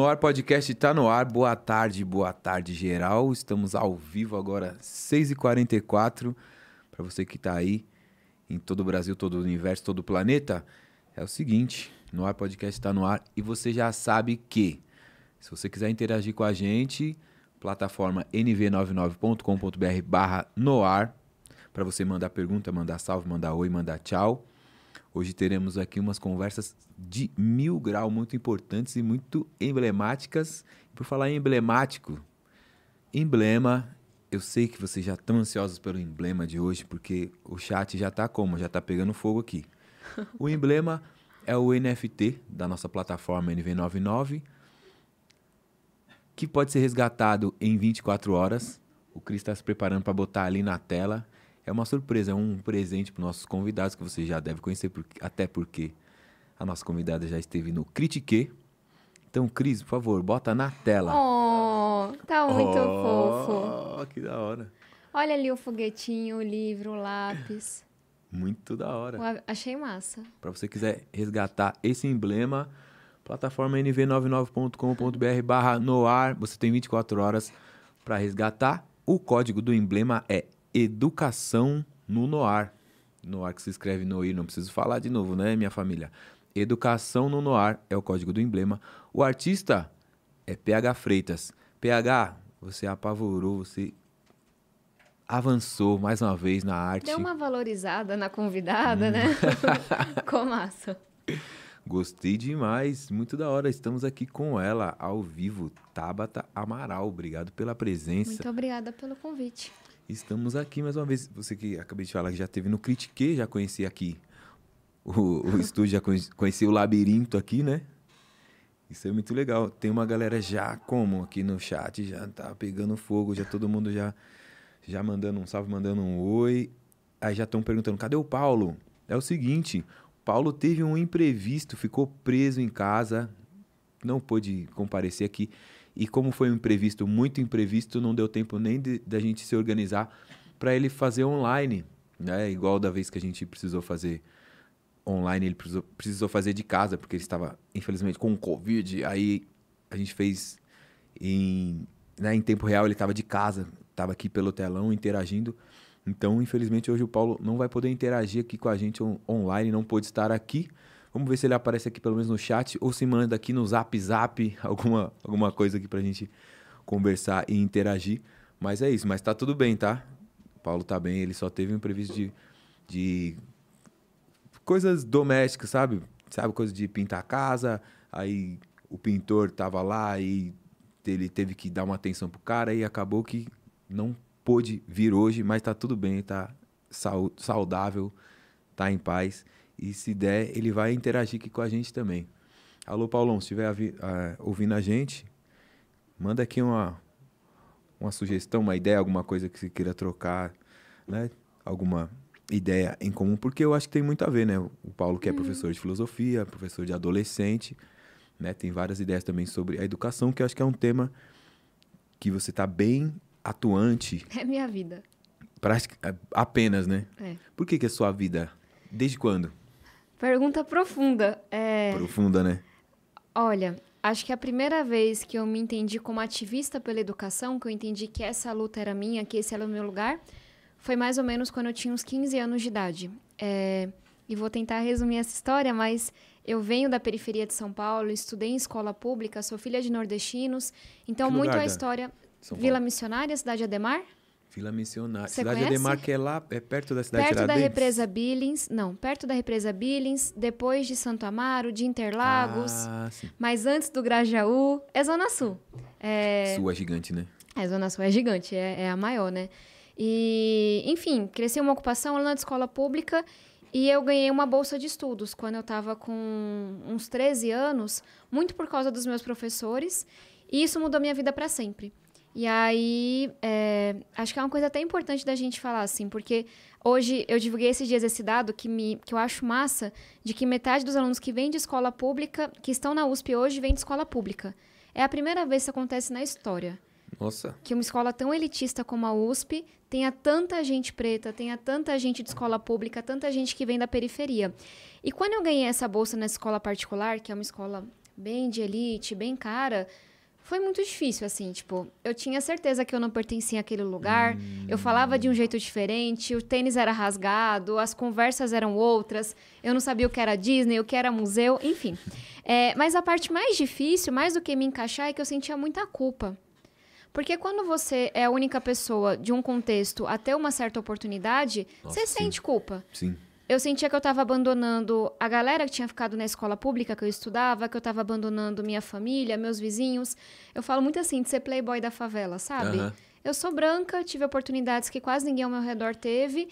Noar Podcast está no ar. Boa tarde, boa tarde, geral. Estamos ao vivo agora, 6h44. Para você que está aí em todo o Brasil, todo o universo, todo o planeta, é o seguinte: Noar Podcast está no ar e você já sabe que, se você quiser interagir com a gente, plataforma nv99.com.br/barra Noar, para você mandar pergunta, mandar salve, mandar oi, mandar tchau. Hoje teremos aqui umas conversas de mil grau muito importantes e muito emblemáticas. Por falar em emblemático, emblema, eu sei que vocês já estão ansiosos pelo emblema de hoje, porque o chat já está como? Já está pegando fogo aqui. O emblema é o NFT da nossa plataforma NV99, que pode ser resgatado em 24 horas. O Cris está se preparando para botar ali na tela. É uma surpresa, é um presente para nossos convidados que você já deve conhecer, porque, até porque a nossa convidada já esteve no Critique. Então, Cris, por favor, bota na tela. Oh, tá muito oh, fofo. que da hora. Olha ali o foguetinho, o livro, o lápis. Muito da hora. Eu achei massa. Para você quiser resgatar esse emblema, plataforma nv99.com.br barra noar, você tem 24 horas para resgatar. O código do emblema é Educação no Noar. Noar que se escreve Noir, não preciso falar de novo, né, minha família? Educação no Noar é o código do emblema. O artista é PH Freitas. PH, você apavorou, você avançou mais uma vez na arte. Deu uma valorizada na convidada, hum. né? Com massa. Gostei demais, muito da hora. Estamos aqui com ela ao vivo, Tabata Amaral. Obrigado pela presença. Muito obrigada pelo convite. Estamos aqui mais uma vez. Você que acabei de falar que já teve no Critique, já conheci aqui o, o estúdio, já conheci, conheci, o labirinto aqui, né? Isso é muito legal. Tem uma galera já como aqui no chat, já tá pegando fogo, já todo mundo já já mandando um salve, mandando um oi. Aí já estão perguntando: "Cadê o Paulo?". É o seguinte, Paulo teve um imprevisto, ficou preso em casa, não pôde comparecer aqui. E como foi um imprevisto, muito imprevisto, não deu tempo nem da gente se organizar para ele fazer online, né? Igual da vez que a gente precisou fazer online, ele precisou, precisou fazer de casa, porque ele estava, infelizmente, com Covid. Aí a gente fez em, né, em tempo real, ele estava de casa, estava aqui pelo telão interagindo. Então, infelizmente, hoje o Paulo não vai poder interagir aqui com a gente on online, não pôde estar aqui. Vamos ver se ele aparece aqui pelo menos no chat ou se manda aqui no Zap Zap alguma, alguma coisa aqui pra gente conversar e interagir. Mas é isso, mas tá tudo bem, tá? O Paulo tá bem, ele só teve um imprevisto de, de coisas domésticas, sabe? Sabe, coisa de pintar a casa, aí o pintor tava lá e ele teve que dar uma atenção pro cara e acabou que não pôde vir hoje, mas tá tudo bem, tá saudável, tá em paz. E se der, ele vai interagir aqui com a gente também. Alô, Paulão, se estiver uh, ouvindo a gente, manda aqui uma, uma sugestão, uma ideia, alguma coisa que você queira trocar, né? Alguma ideia em comum, porque eu acho que tem muito a ver, né? O Paulo que é uhum. professor de filosofia, professor de adolescente, né? Tem várias ideias também sobre a educação, que eu acho que é um tema que você está bem atuante. É minha vida. Prática, apenas, né? É. Por que, que é sua vida? Desde quando? Pergunta profunda. É... Profunda, né? Olha, acho que a primeira vez que eu me entendi como ativista pela educação, que eu entendi que essa luta era minha, que esse era o meu lugar, foi mais ou menos quando eu tinha uns 15 anos de idade. É... E vou tentar resumir essa história, mas eu venho da periferia de São Paulo, estudei em escola pública, sou filha de nordestinos, então que muito a história. Vila Missionária, cidade Ademar? Vila Missionária. Você cidade conhece? Ademar, que é é perto da cidade Perto da represa Billings, não, perto da represa Billings, depois de Santo Amaro, de Interlagos, Ah, mas antes do Grajaú, é Zona Sul. É, Sul é gigante, né? é Zona Sul é gigante, é, é a maior, né? E, enfim, cresci uma ocupação lá na escola pública e eu ganhei uma bolsa de estudos quando eu estava com uns 13 anos, muito por causa dos meus professores, e isso mudou minha vida para sempre. E aí, é, acho que é uma coisa até importante da gente falar, assim, porque hoje eu divulguei esses dias esse dado que, me, que eu acho massa, de que metade dos alunos que vêm de escola pública, que estão na USP hoje, vêm de escola pública. É a primeira vez que isso acontece na história. Nossa. Que uma escola tão elitista como a USP tenha tanta gente preta, tenha tanta gente de escola pública, tanta gente que vem da periferia. E quando eu ganhei essa bolsa na escola particular, que é uma escola bem de elite, bem cara, foi muito difícil, assim, tipo, eu tinha certeza que eu não pertencia àquele lugar, hum. eu falava de um jeito diferente, o tênis era rasgado, as conversas eram outras, eu não sabia o que era Disney, o que era museu, enfim. É, mas a parte mais difícil, mais do que me encaixar, é que eu sentia muita culpa. Porque quando você é a única pessoa de um contexto a ter uma certa oportunidade, Nossa, você sim. sente culpa. Sim. Eu sentia que eu estava abandonando a galera que tinha ficado na escola pública que eu estudava, que eu estava abandonando minha família, meus vizinhos. Eu falo muito assim de ser playboy da favela, sabe? Uhum. Eu sou branca, tive oportunidades que quase ninguém ao meu redor teve.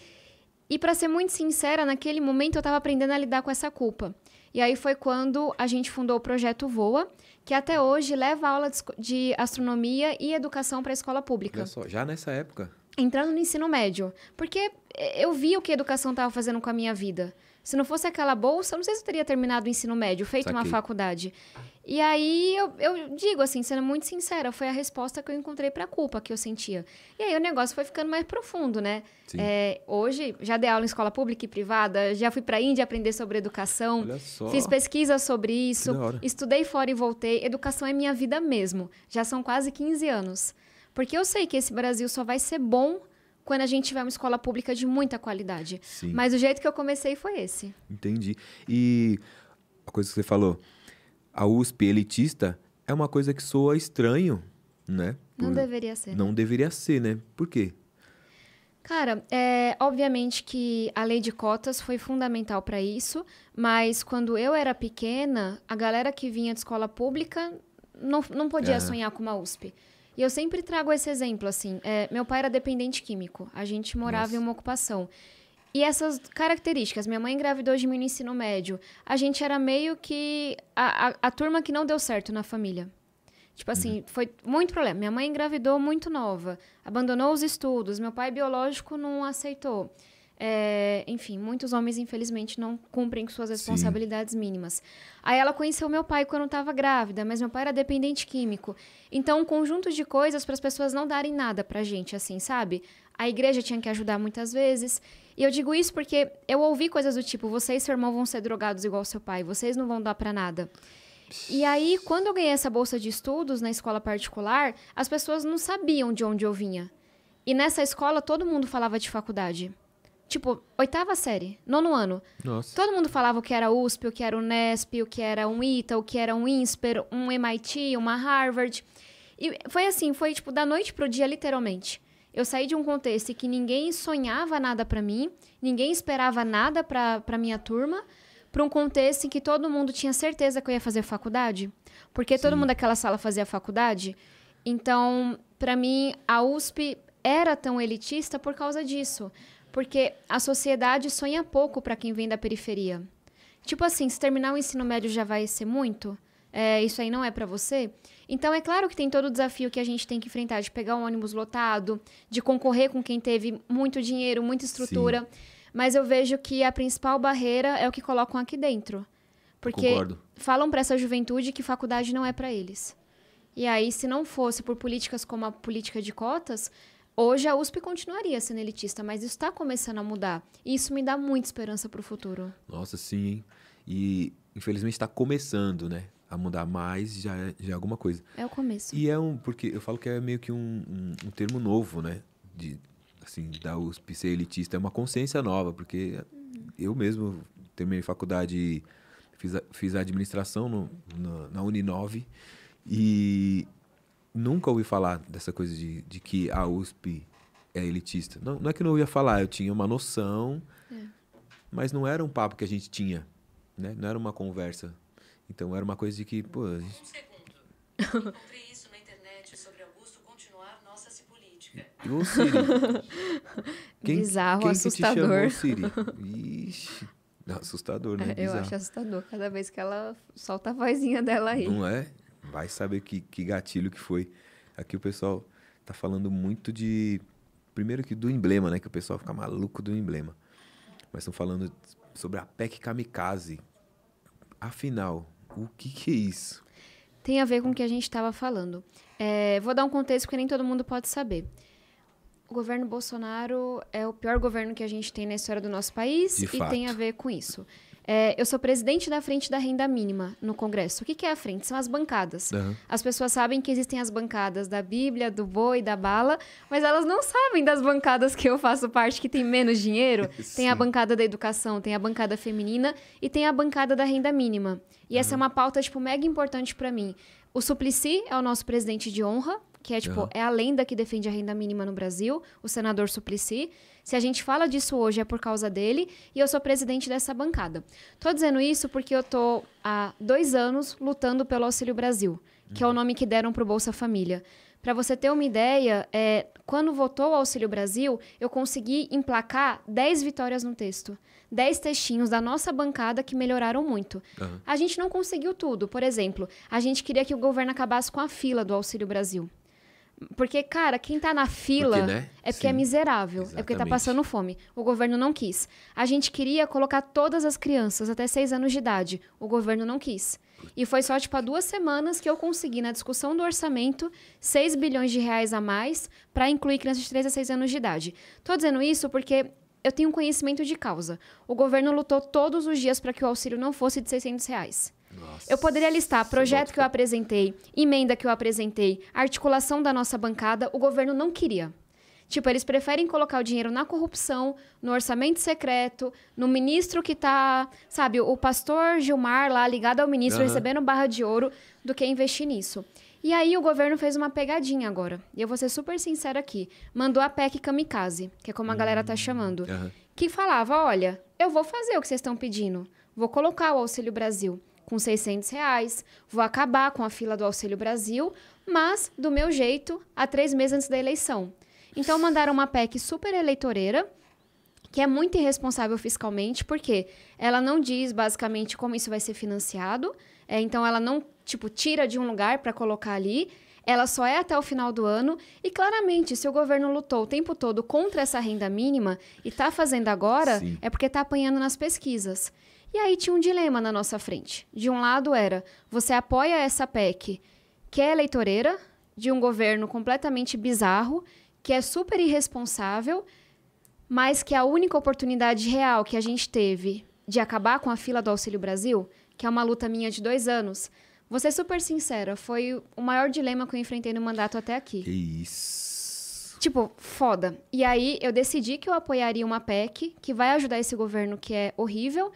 E para ser muito sincera, naquele momento eu estava aprendendo a lidar com essa culpa. E aí foi quando a gente fundou o projeto Voa, que até hoje leva aula de astronomia e educação para a escola pública. Olha só, já nessa época? Entrando no ensino médio. Porque eu vi o que a educação estava fazendo com a minha vida. Se não fosse aquela bolsa, eu não sei se eu teria terminado o ensino médio, feito Saquei. uma faculdade. E aí eu, eu, digo assim, sendo muito sincera, foi a resposta que eu encontrei para a culpa que eu sentia. E aí o negócio foi ficando mais profundo, né? É, hoje já dei aula em escola pública e privada, já fui para a Índia aprender sobre educação, fiz pesquisa sobre isso, estudei fora e voltei. Educação é minha vida mesmo. Já são quase 15 anos. Porque eu sei que esse Brasil só vai ser bom quando a gente tiver uma escola pública de muita qualidade. Sim. Mas o jeito que eu comecei foi esse. Entendi. E a coisa que você falou, a USP elitista é uma coisa que soa estranho, né? Por... Não deveria ser. Não deveria ser, né? Por quê? Cara, é, obviamente que a lei de cotas foi fundamental para isso, mas quando eu era pequena, a galera que vinha de escola pública não, não podia sonhar com uma USP. E eu sempre trago esse exemplo, assim. É, meu pai era dependente químico. A gente morava Nossa. em uma ocupação. E essas características, minha mãe engravidou de mim no ensino médio. A gente era meio que a, a, a turma que não deu certo na família. Tipo assim, uhum. foi muito problema. Minha mãe engravidou muito nova, abandonou os estudos, meu pai biológico não aceitou. É, enfim, muitos homens, infelizmente, não cumprem com suas responsabilidades Sim. mínimas. Aí ela conheceu meu pai quando estava grávida, mas meu pai era dependente químico. Então, um conjunto de coisas para as pessoas não darem nada pra gente, assim, sabe? A igreja tinha que ajudar muitas vezes. E eu digo isso porque eu ouvi coisas do tipo: vocês e seu irmão vão ser drogados igual seu pai, vocês não vão dar para nada. E aí, quando eu ganhei essa bolsa de estudos na escola particular, as pessoas não sabiam de onde eu vinha. E nessa escola, todo mundo falava de faculdade. Tipo, oitava série, nono ano. Nossa. Todo mundo falava o que era USP, o que era o Nesp, o que era um ITA, o que era um INSPER, um MIT, uma Harvard. E foi assim, foi tipo da noite pro dia, literalmente. Eu saí de um contexto em que ninguém sonhava nada para mim, ninguém esperava nada pra, pra minha turma, para um contexto em que todo mundo tinha certeza que eu ia fazer faculdade. Porque Sim. todo mundo daquela sala fazia faculdade. Então, para mim, a USP era tão elitista por causa disso. Porque a sociedade sonha pouco para quem vem da periferia. Tipo assim, se terminar o ensino médio já vai ser muito? É, isso aí não é para você? Então, é claro que tem todo o desafio que a gente tem que enfrentar de pegar um ônibus lotado, de concorrer com quem teve muito dinheiro, muita estrutura. Sim. Mas eu vejo que a principal barreira é o que colocam aqui dentro. Porque Concordo. falam para essa juventude que faculdade não é para eles. E aí, se não fosse por políticas como a política de cotas, Hoje a USP continuaria sendo elitista, mas isso está começando a mudar. E isso me dá muita esperança para o futuro. Nossa, sim. E infelizmente está começando, né? A mudar mais já é, já é alguma coisa. É o começo. E é um. Porque eu falo que é meio que um, um, um termo novo, né? De, assim, da USP ser elitista. É uma consciência nova, porque uhum. eu mesmo terminei faculdade, fiz a, fiz a administração no, no, na Uninove. E nunca ouvi falar dessa coisa de, de que a USP é elitista. Não, não é que não ouvia falar, eu tinha uma noção, é. mas não era um papo que a gente tinha, né? Não era uma conversa. Então era uma coisa de que, pô... A gente... Um segundo. Encontrei isso na internet sobre Augusto continuar nossa política. Ô, Siri. quem, Bizarro, quem assustador. Que te chamou, Siri? Ixi. Assustador, né? É, eu acho assustador cada vez que ela solta a vozinha dela aí. Não é? Vai saber que, que gatilho que foi. Aqui o pessoal tá falando muito de. Primeiro que do emblema, né? Que o pessoal fica maluco do emblema. Mas estão falando sobre a PEC Kamikaze. Afinal, o que, que é isso? Tem a ver com o que a gente estava falando. É, vou dar um contexto porque nem todo mundo pode saber. O governo Bolsonaro é o pior governo que a gente tem na história do nosso país de e fato. tem a ver com isso. É, eu sou presidente da Frente da Renda Mínima no Congresso. O que, que é a frente? São as bancadas. Aham. As pessoas sabem que existem as bancadas da Bíblia, do boi, da bala, mas elas não sabem das bancadas que eu faço parte que tem menos dinheiro. Tem a bancada da educação, tem a bancada feminina e tem a bancada da renda mínima. E essa é uma pauta, tipo, mega importante pra mim. O Suplicy é o nosso presidente de honra, que é, tipo, Aham. é a lenda que defende a renda mínima no Brasil, o senador Suplicy. Se a gente fala disso hoje é por causa dele e eu sou presidente dessa bancada. Tô dizendo isso porque eu tô há dois anos lutando pelo Auxílio Brasil, que é o nome que deram pro Bolsa Família. Para você ter uma ideia, é, quando votou o Auxílio Brasil, eu consegui emplacar 10 vitórias no texto. 10 textinhos da nossa bancada que melhoraram muito. Aham. A gente não conseguiu tudo. Por exemplo, a gente queria que o governo acabasse com a fila do Auxílio Brasil. Porque, cara, quem tá na fila Porque, né? é porque é Sim. miserável, é porque tá Exatamente. passando fome. O governo não quis. A gente queria colocar todas as crianças até 6 anos de idade. O governo não quis. E foi só, tipo, há duas semanas que eu consegui, na discussão do orçamento, 6 bilhões de reais a mais para incluir crianças de 3 a 6 anos de idade. Tô dizendo isso porque eu tenho conhecimento de causa. O governo lutou todos os dias para que o auxílio não fosse de 600 reais. Nossa. Eu poderia listar projeto que eu apresentei, emenda que eu apresentei, articulação da nossa bancada, o governo não queria. Tipo, eles preferem colocar o dinheiro na corrupção, no orçamento secreto, no ministro que tá, sabe, o pastor Gilmar lá ligado ao ministro Aham. recebendo barra de ouro, do que investir nisso. E aí o governo fez uma pegadinha agora. E eu vou ser super sincera aqui. Mandou a PEC kamikaze, que é como a galera tá chamando Aham. que falava: olha, eu vou fazer o que vocês estão pedindo. Vou colocar o Auxílio Brasil com 600 reais, vou acabar com a fila do Auxílio Brasil, mas do meu jeito, há três meses antes da eleição. Então mandaram uma PEC super eleitoreira, que é muito irresponsável fiscalmente, porque ela não diz basicamente como isso vai ser financiado, é, então ela não, tipo, tira de um lugar para colocar ali, ela só é até o final do ano, e claramente, se o governo lutou o tempo todo contra essa renda mínima e tá fazendo agora, Sim. é porque tá apanhando nas pesquisas. E aí tinha um dilema na nossa frente. De um lado era, você apoia essa PEC, que é eleitoreira, de um governo completamente bizarro, que é super irresponsável, mas que a única oportunidade real que a gente teve de acabar com a fila do Auxílio Brasil, que é uma luta minha de dois anos, vou ser super sincera, foi o maior dilema que eu enfrentei no mandato até aqui. Que isso. Tipo, foda. E aí eu decidi que eu apoiaria uma PEC que vai ajudar esse governo que é horrível,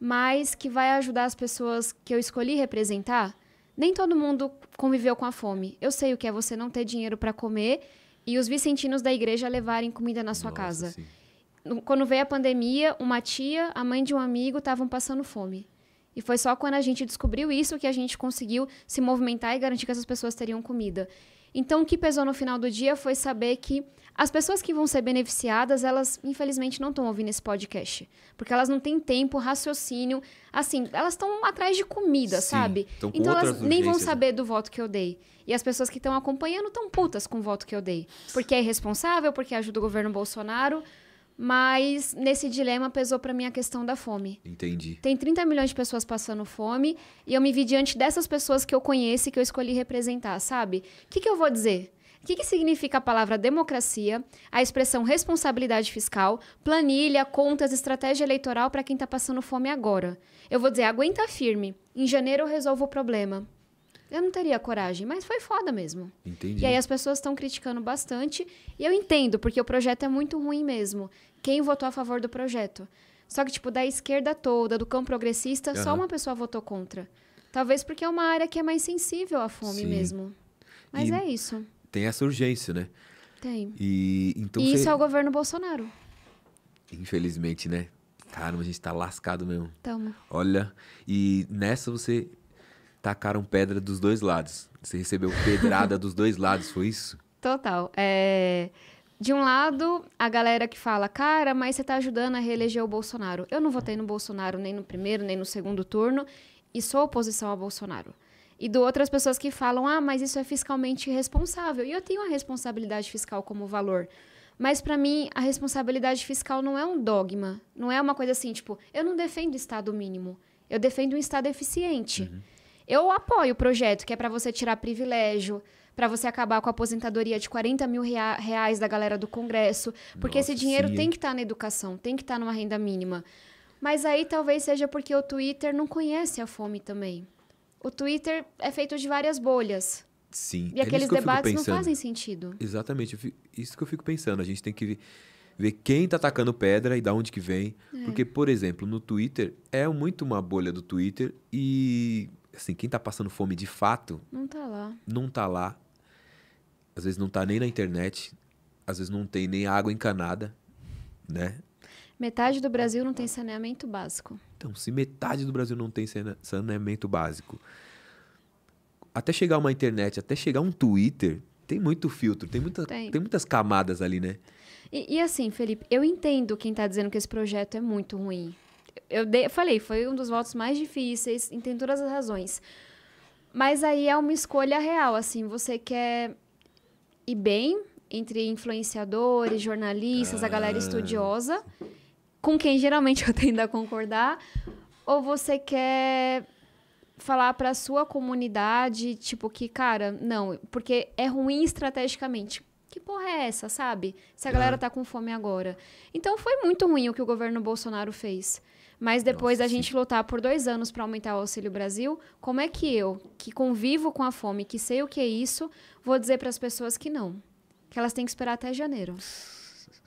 mas que vai ajudar as pessoas que eu escolhi representar. Nem todo mundo conviveu com a fome. Eu sei o que é você não ter dinheiro para comer e os vicentinos da igreja levarem comida na sua Nossa, casa. sim. Quando veio a pandemia, uma tia, a mãe de um amigo estavam passando fome. E foi só quando a gente descobriu isso que a gente conseguiu se movimentar e garantir que essas pessoas teriam comida. Então, o que pesou no final do dia foi saber que as pessoas que vão ser beneficiadas, elas infelizmente não estão ouvindo esse podcast. Porque elas não têm tempo, raciocínio. Assim, elas estão atrás de comida, Sim, sabe? Então, elas nem vão né? saber do voto que eu dei. E as pessoas que estão acompanhando estão putas com o voto que eu dei. Porque é irresponsável, porque ajuda o governo Bolsonaro. Mas nesse dilema pesou pra mim a questão da fome. Entendi. Tem 30 milhões de pessoas passando fome e eu me vi diante dessas pessoas que eu conheço e que eu escolhi representar, sabe? O que, que eu vou dizer? O que, que significa a palavra democracia, a expressão responsabilidade fiscal, planilha, contas, estratégia eleitoral para quem está passando fome agora? Eu vou dizer, aguenta firme. Em janeiro eu resolvo o problema. Eu não teria coragem, mas foi foda mesmo. Entendi. E aí as pessoas estão criticando bastante. E eu entendo, porque o projeto é muito ruim mesmo. Quem votou a favor do projeto? Só que, tipo, da esquerda toda, do campo progressista, só Aham. uma pessoa votou contra. Talvez porque é uma área que é mais sensível à fome Sim. mesmo. Mas E- é isso. Tem essa urgência, né? Tem. E então e você- isso é o governo Bolsonaro. infelizmente, né? Caramba, a gente tá lascado mesmo. Tamo. Olha, e nessa você tacaram pedra dos dois lados. Você recebeu pedrada dos dois lados, foi isso? Total. É... De um lado, a galera que fala, cara, mas você tá ajudando a reeleger o Bolsonaro. Eu não votei no Bolsonaro nem no primeiro, nem no segundo turno, e sou oposição ao Bolsonaro. E do outro, as pessoas que falam, ah, mas isso é fiscalmente irresponsável. E eu tenho a responsabilidade fiscal como valor. Mas para mim, a responsabilidade fiscal não é um dogma. Não é uma coisa assim, tipo, eu não defendo Estado mínimo. Eu defendo um Estado eficiente. Eu apoio o projeto, que é para você tirar privilégio, para você acabar com a aposentadoria de 40 mil rea- reais da galera do Congresso. Porque esse Nossa, dinheiro sim, tem que estar na educação, tem que estar numa renda mínima. Mas aí talvez seja porque o Twitter não conhece a fome também. O Twitter é feito de várias bolhas. Sim. E é aqueles fico debates não fazem sentido. Exatamente, eu fi- isso que eu fico pensando. A gente tem que ver, quem tá atacando pedra e da onde que vem. É. Porque, por exemplo, no Twitter, é muito uma bolha do Twitter e, assim, quem tá passando fome de fato Não tá lá. não tá lá. Às vezes não tá nem na internet, às vezes não tem nem água encanada, né? Metade do Brasil não tem saneamento básico. Então, se metade do Brasil não tem sane- saneamento básico, até chegar uma internet, até chegar um Twitter, tem muito filtro, tem, muita, Tem. tem muitas camadas ali, né? E, e assim, Felipe, eu entendo quem tá dizendo que esse projeto é muito ruim. Eu dei- falei, foi um dos votos mais difíceis, e tem todas as razões. Mas aí é uma escolha real, assim, você quer ir bem entre influenciadores, jornalistas, a galera estudiosa, com quem geralmente eu tendo a concordar, ou você quer falar pra sua comunidade, tipo, que, cara, não, porque é ruim estrategicamente. Que porra é essa, sabe? Se a galera tá com fome agora. Então foi muito ruim o que o governo Bolsonaro fez. Mas depois Nossa, da gente lutar por dois anos para aumentar o Auxílio Brasil, como é que eu, que convivo com a fome, que sei o que é isso, vou dizer para as pessoas que não? Que elas têm que esperar até janeiro.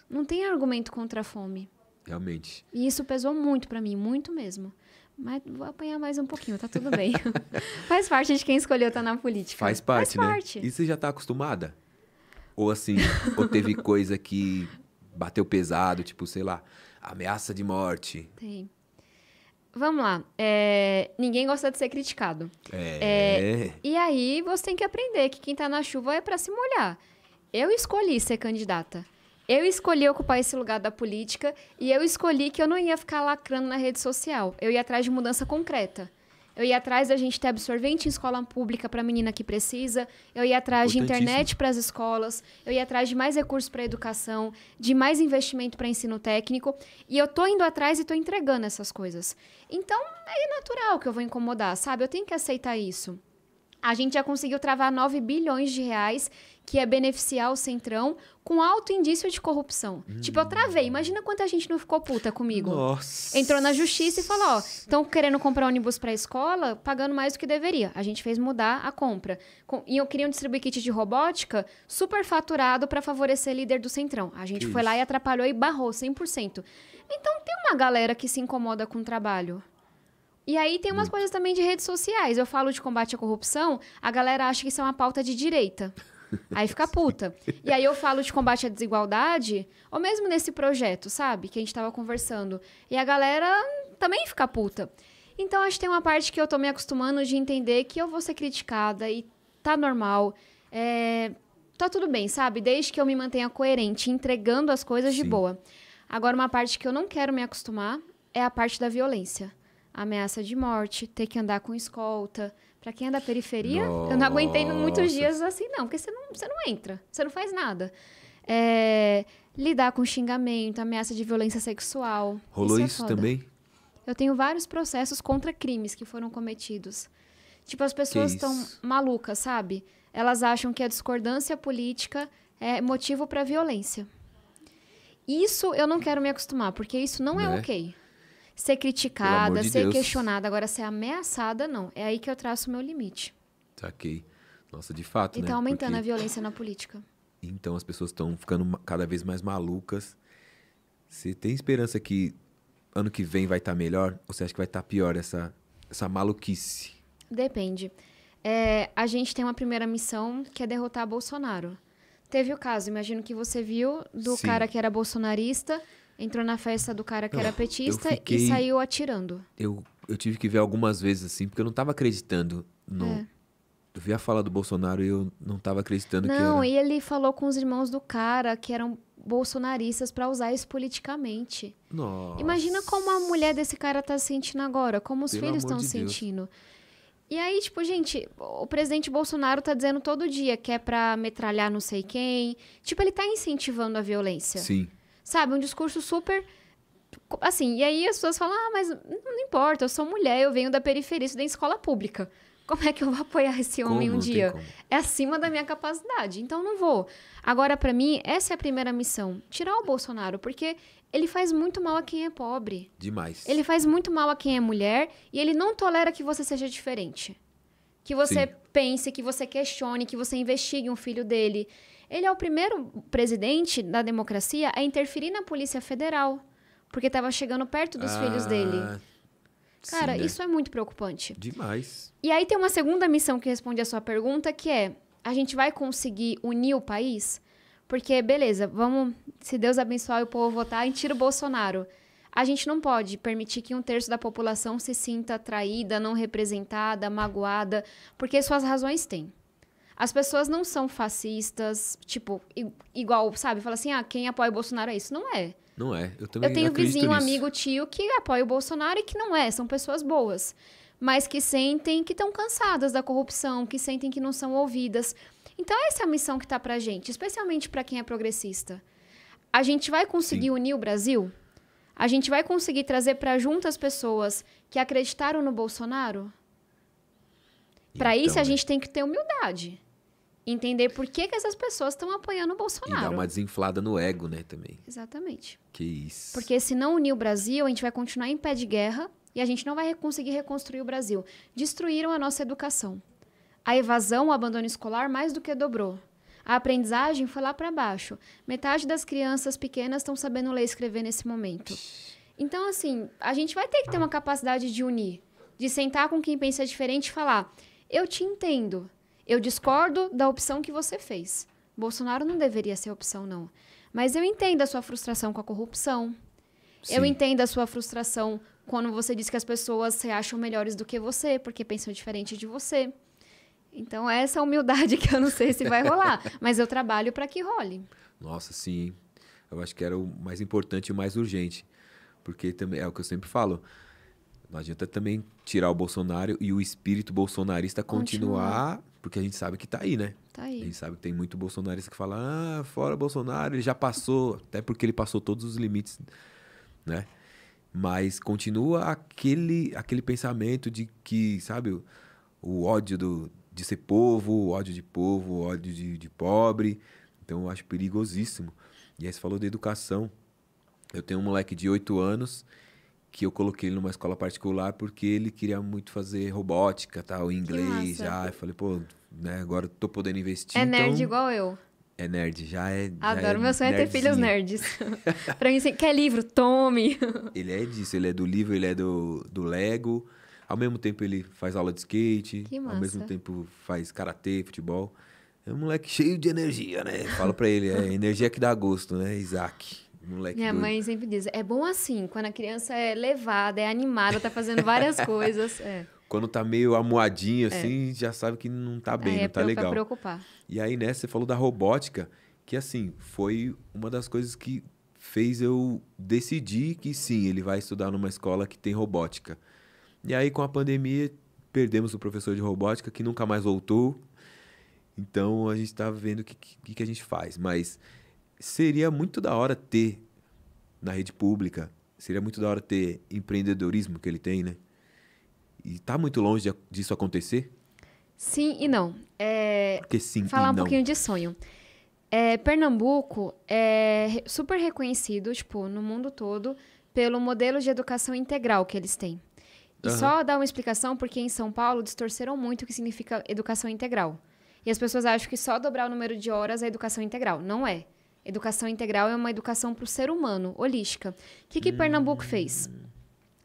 Não tem argumento contra a fome. Realmente. E isso pesou muito pra mim, muito mesmo. Mas vou apanhar mais um pouquinho, tá tudo bem. Faz parte de quem escolheu estar na política. Faz parte, Faz né? parte. E você já tá acostumada? Ou assim, ou teve coisa que bateu pesado, tipo, sei lá, ameaça de morte. Tem. Vamos lá. É, Ninguém gosta de ser criticado. É. E aí você tem que aprender que quem tá na chuva é pra se molhar. Eu escolhi ser candidata. Eu escolhi ocupar esse lugar da política e eu escolhi que eu não ia ficar lacrando na rede social. Eu ia atrás de mudança concreta. Eu ia atrás da gente ter absorvente em escola pública para menina que precisa. Eu ia atrás de internet para as escolas. Eu ia atrás de mais recursos para educação, de mais investimento para ensino técnico. E eu tô indo atrás e tô entregando essas coisas. Então, é natural que eu vou incomodar, sabe? Eu tenho que aceitar isso. A gente já conseguiu travar 9 bilhões de reais, que é beneficiar o Centrão, com alto indício de corrupção. Tipo, eu travei. Imagina quanta gente não ficou puta comigo. Nossa. Entrou na justiça e falou, ó, estão querendo comprar ônibus para a escola, pagando mais do que deveria. A gente fez mudar a compra. Com, e eu queria distribuir kit de robótica super faturado para favorecer líder do Centrão. A gente Que foi lá isso. e atrapalhou e barrou 100%. Então tem uma galera que se incomoda com o trabalho. E aí tem umas coisas também de redes sociais. Eu falo de combate à corrupção, a galera acha que isso é uma pauta de direita. Aí fica puta. E aí eu falo de combate à desigualdade, ou mesmo nesse projeto, sabe? Que a gente tava conversando. E a galera também fica puta. Então acho que tem uma parte que eu tô me acostumando de entender que eu vou ser criticada e tá normal. É, tá tudo bem, sabe? Desde que eu me mantenha coerente, entregando as coisas de Sim. boa. Agora, uma parte que eu não quero me acostumar é a parte da violência. Ameaça de morte, ter que andar com escolta. Pra quem é da periferia, eu não aguentei muitos Nossa. dias assim, não, porque você não, você não entra, você não faz nada. É, lidar com xingamento, ameaça de violência sexual. Rolou é isso também? Eu tenho vários processos contra crimes que foram cometidos. Tipo, as pessoas estão isso? malucas, sabe? Elas acham que a discordância política é motivo para violência. Isso eu não quero me acostumar, porque isso não é Né? ok. Ser criticada, de ser Deus. questionada, agora ser ameaçada, não. É aí que eu traço o meu limite. Saquei. Nossa, de fato, E né? tá aumentando Porque- a violência na política. Então as pessoas estão ficando cada vez mais malucas. Você tem esperança que ano que vem vai estar melhor? Ou você acha que vai estar pior essa, essa maluquice? Depende. É, a gente tem uma primeira missão que é derrotar Bolsonaro. Teve o caso, imagino que você viu, do Sim. cara que era bolsonarista, entrou na festa do cara que era petista fiquei- e saiu atirando. Eu, eu tive que ver algumas vezes assim, porque eu não tava acreditando no. É. Eu vi a fala do Bolsonaro e eu não tava acreditando Não, que e ele falou com os irmãos do cara que eram bolsonaristas pra usar isso politicamente. era. Nossa. Imagina como a mulher desse cara tá se sentindo agora, como os Pelo filhos estão de sentindo. E aí, tipo, gente, o presidente Bolsonaro tá dizendo todo dia que é pra metralhar não sei quem. Tipo, ele tá incentivando a violência. Sim. Sabe? Um discurso super. Assim, e aí as pessoas falam: ah, mas não importa, eu sou mulher, eu venho da periferia, estudei em escola pública. Como é que eu vou apoiar esse homem Como? um dia? É acima da minha capacidade, então não vou. Agora, pra mim, essa é a primeira missão: tirar o Bolsonaro, porque ele faz muito mal a quem é pobre. Demais. Ele faz muito mal a quem é mulher e ele não tolera que você seja diferente. Que você Sim. pense, que você questione, que você investigue um filho dele. Ele é o primeiro presidente da democracia a interferir na Polícia Federal, porque estava chegando perto dos filhos dele. Ah, Cara, sim, né? isso é muito preocupante. Demais. E aí tem uma segunda missão que responde a sua pergunta, que é: a gente vai conseguir unir o país? Porque, beleza, vamos, se Deus abençoar e o povo votar, e tira o Bolsonaro. A gente não pode permitir que um terço da população se sinta traída, não representada, magoada, porque suas razões têm. As pessoas não são fascistas, tipo, igual, sabe? Fala assim, ah, quem apoia o Bolsonaro é isso. Não é. Não é. Eu também Eu tenho vizinho, nisso. amigo, tio que apoia o Bolsonaro e que não é, são pessoas boas. Mas que sentem que estão cansadas da corrupção, que sentem que não são ouvidas. Então, essa é a missão que tá pra gente, especialmente pra quem é progressista. A gente vai conseguir Sim. unir o Brasil? A gente vai conseguir trazer pra junto as pessoas que acreditaram no Bolsonaro? Pra Então, isso, a né? gente tem que ter humildade. Entender por que, que essas pessoas estão apoiando o E Bolsonaro. dar uma desinflada no ego, né, também. Exatamente. Que isso. Porque se não unir o Brasil, a gente vai continuar em pé de guerra e a gente não vai conseguir reconstruir o Brasil. Destruíram a nossa educação. A evasão, o abandono escolar mais do que dobrou. A aprendizagem foi lá para baixo. Metade das crianças pequenas estão sabendo ler e escrever nesse momento. Então, assim, a gente vai ter que ter uma capacidade de unir, de sentar com quem pensa diferente e falar: eu te entendo, eu discordo da opção que você fez. Bolsonaro não deveria ser opção, não. Mas eu entendo a sua frustração com a corrupção. Eu Sim. entendo a sua frustração quando você diz que as pessoas se acham melhores do que você, porque pensam diferente de você. Então, essa humildade que eu não sei se vai rolar, mas eu trabalho para que role. Nossa, sim. Eu acho que era o mais importante e o mais urgente. Porque também é o que eu sempre falo. Não adianta também tirar o Bolsonaro e o espírito bolsonarista continuar, porque a gente sabe que tá aí, né? Tá A aí. gente sabe que tem muito bolsonarista que fala, ah, fora Bolsonaro, ele já passou, até porque ele passou todos os limites, né? Mas continua aquele, aquele pensamento de que, sabe, o, o ódio do, de ser povo, o ódio de povo, o ódio de, de pobre. Então eu acho perigosíssimo. E aí você falou de educação. Eu tenho um moleque de 8 anos que eu coloquei ele numa escola particular porque ele queria muito fazer robótica, tal, inglês, já. Eu falei, pô, né, agora tô podendo investir. É nerd então... igual eu. É nerd, já é. já Adoro. é Meu sonho é ter filhos nerds. pra mim, assim, quer livro? Tome. Ele é disso, ele é do livro, ele é do, do Lego. Ao mesmo tempo ele faz aula de skate. Que Ao massa. mesmo tempo faz karatê, futebol. É um moleque cheio de energia, né? Fala pra ele, é energia que dá gosto, né? Isaac. Moleque Minha doido. mãe sempre diz: é bom assim, quando a criança é levada, é animada, tá fazendo várias coisas. É. Quando tá meio amuadinho assim, já sabe que não tá bem, Aí não é tá pra, pra legal. preocupar. E aí, né, você falou da robótica, que assim, foi uma das coisas que fez eu decidir que sim, ele vai estudar numa escola que tem robótica. E aí, com a pandemia, perdemos o professor de robótica, que nunca mais voltou. Então, a gente tá vendo o que, que, que a gente faz. Mas seria muito da hora ter na rede pública, seria muito da hora ter empreendedorismo que ele tem, né? E tá muito longe disso acontecer? Sim e não. É, Porque sim falar e um não. pouquinho de sonho. É, Pernambuco é super reconhecido, tipo, no mundo todo, pelo modelo de educação integral que eles têm. E Aham. só dar uma explicação, porque em São Paulo distorceram muito o que significa educação integral. E as pessoas acham que só dobrar o número de horas é educação integral. Não é. Educação integral é uma educação para o ser humano, holística. O que, que Pernambuco fez?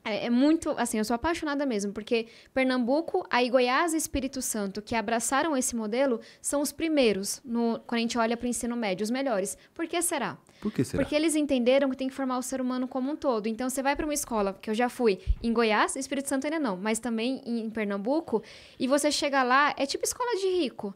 É, é muito, assim, eu sou apaixonada mesmo, porque Pernambuco, aí Goiás e Espírito Santo, que abraçaram esse modelo, são os primeiros, no, quando a gente olha para o ensino médio, os melhores. Por que será? Por que será? Porque eles entenderam que tem que formar o ser humano como um todo. Então, você vai para uma escola, que eu já fui em Goiás, Espírito Santo ainda não, mas também em Pernambuco, e você chega lá, é tipo escola de rico.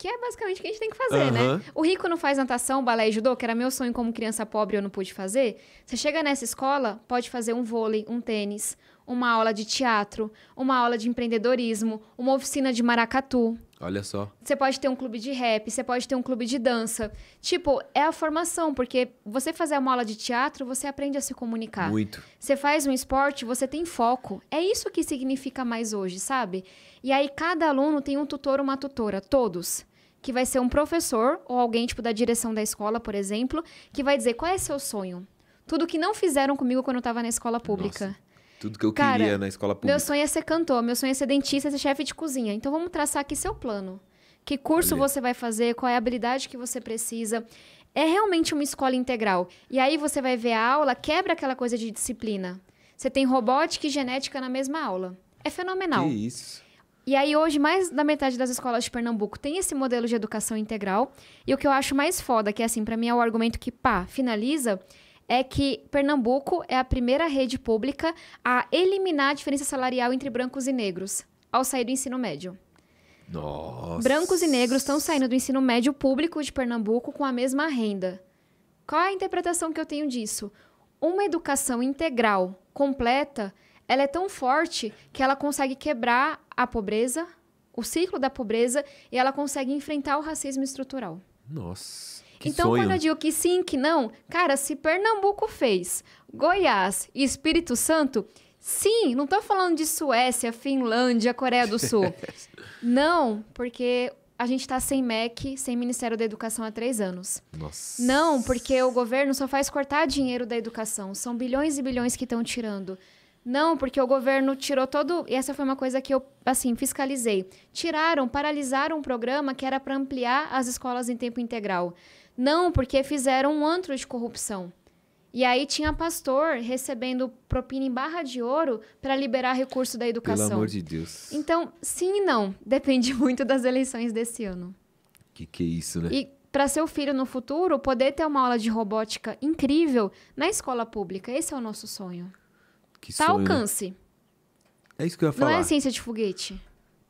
Que é basicamente o que a gente tem que fazer, né? Aham. O rico não faz natação, balé e judô, que era meu sonho como criança pobre eu não pude fazer. Você chega nessa escola, pode fazer um vôlei, um tênis, uma aula de teatro, uma aula de empreendedorismo, uma oficina de maracatu. Olha só. Você pode ter um clube de rap, você pode ter um clube de dança. Tipo, é a formação, porque você fazer uma aula de teatro, você aprende a se comunicar. Muito. Você faz um esporte, você tem foco. É isso que significa mais hoje, sabe? E aí cada aluno tem um tutor ou uma tutora, todos. Que vai ser um professor ou alguém, tipo, da direção da escola, por exemplo, que vai dizer qual é seu sonho. Tudo que não fizeram comigo quando eu tava na escola pública. Nossa, tudo que eu Cara, queria na escola pública. Meu sonho é ser cantor, meu sonho é ser dentista, ser chefe de cozinha. Então vamos traçar aqui seu plano. Que curso Olha. você vai fazer, qual é a habilidade que você precisa. É realmente uma escola integral. E aí você vai ver a aula, quebra aquela coisa de disciplina. Você tem robótica e genética na mesma aula. É fenomenal. Que isso. E aí, hoje, mais da metade das escolas de Pernambuco tem esse modelo de educação integral. E o que eu acho mais foda, que assim, para mim é o argumento que, pá, finaliza, é que Pernambuco é a primeira rede pública a eliminar a diferença salarial entre brancos e negros ao sair do ensino médio. Nossa. Brancos e negros estão saindo do ensino médio público de Pernambuco com a mesma renda. Qual é a interpretação que eu tenho disso? Uma educação integral, completa, ela é tão forte que ela consegue quebrar a pobreza, o ciclo da pobreza, e ela consegue enfrentar o racismo estrutural. Nossa. Que então, sonho. quando eu digo que sim, que não, cara, se Pernambuco fez, Goiás e Espírito Santo, sim, não tô falando de Suécia, Finlândia, Coreia do Sul. não, porque a gente tá sem MEC, sem Ministério da Educação há três anos. Nossa. Não, porque o governo só faz cortar dinheiro da educação. São bilhões e bilhões que estão tirando. Não, porque o governo tirou todo. E essa foi uma coisa que eu, assim, fiscalizei. Tiraram, paralisaram um programa que era para ampliar as escolas em tempo integral. Não, porque fizeram um antro de corrupção. E aí tinha pastor recebendo propina em barra de ouro para liberar recurso da educação. Pelo amor de Deus. Então, sim e não. Depende muito das eleições desse ano. Que que é isso, né? E para seu filho no futuro poder ter uma aula de robótica incrível na escola pública, esse é o nosso sonho. Que Tá sonho. alcance. É isso que eu ia Não falar. é ciência de foguete.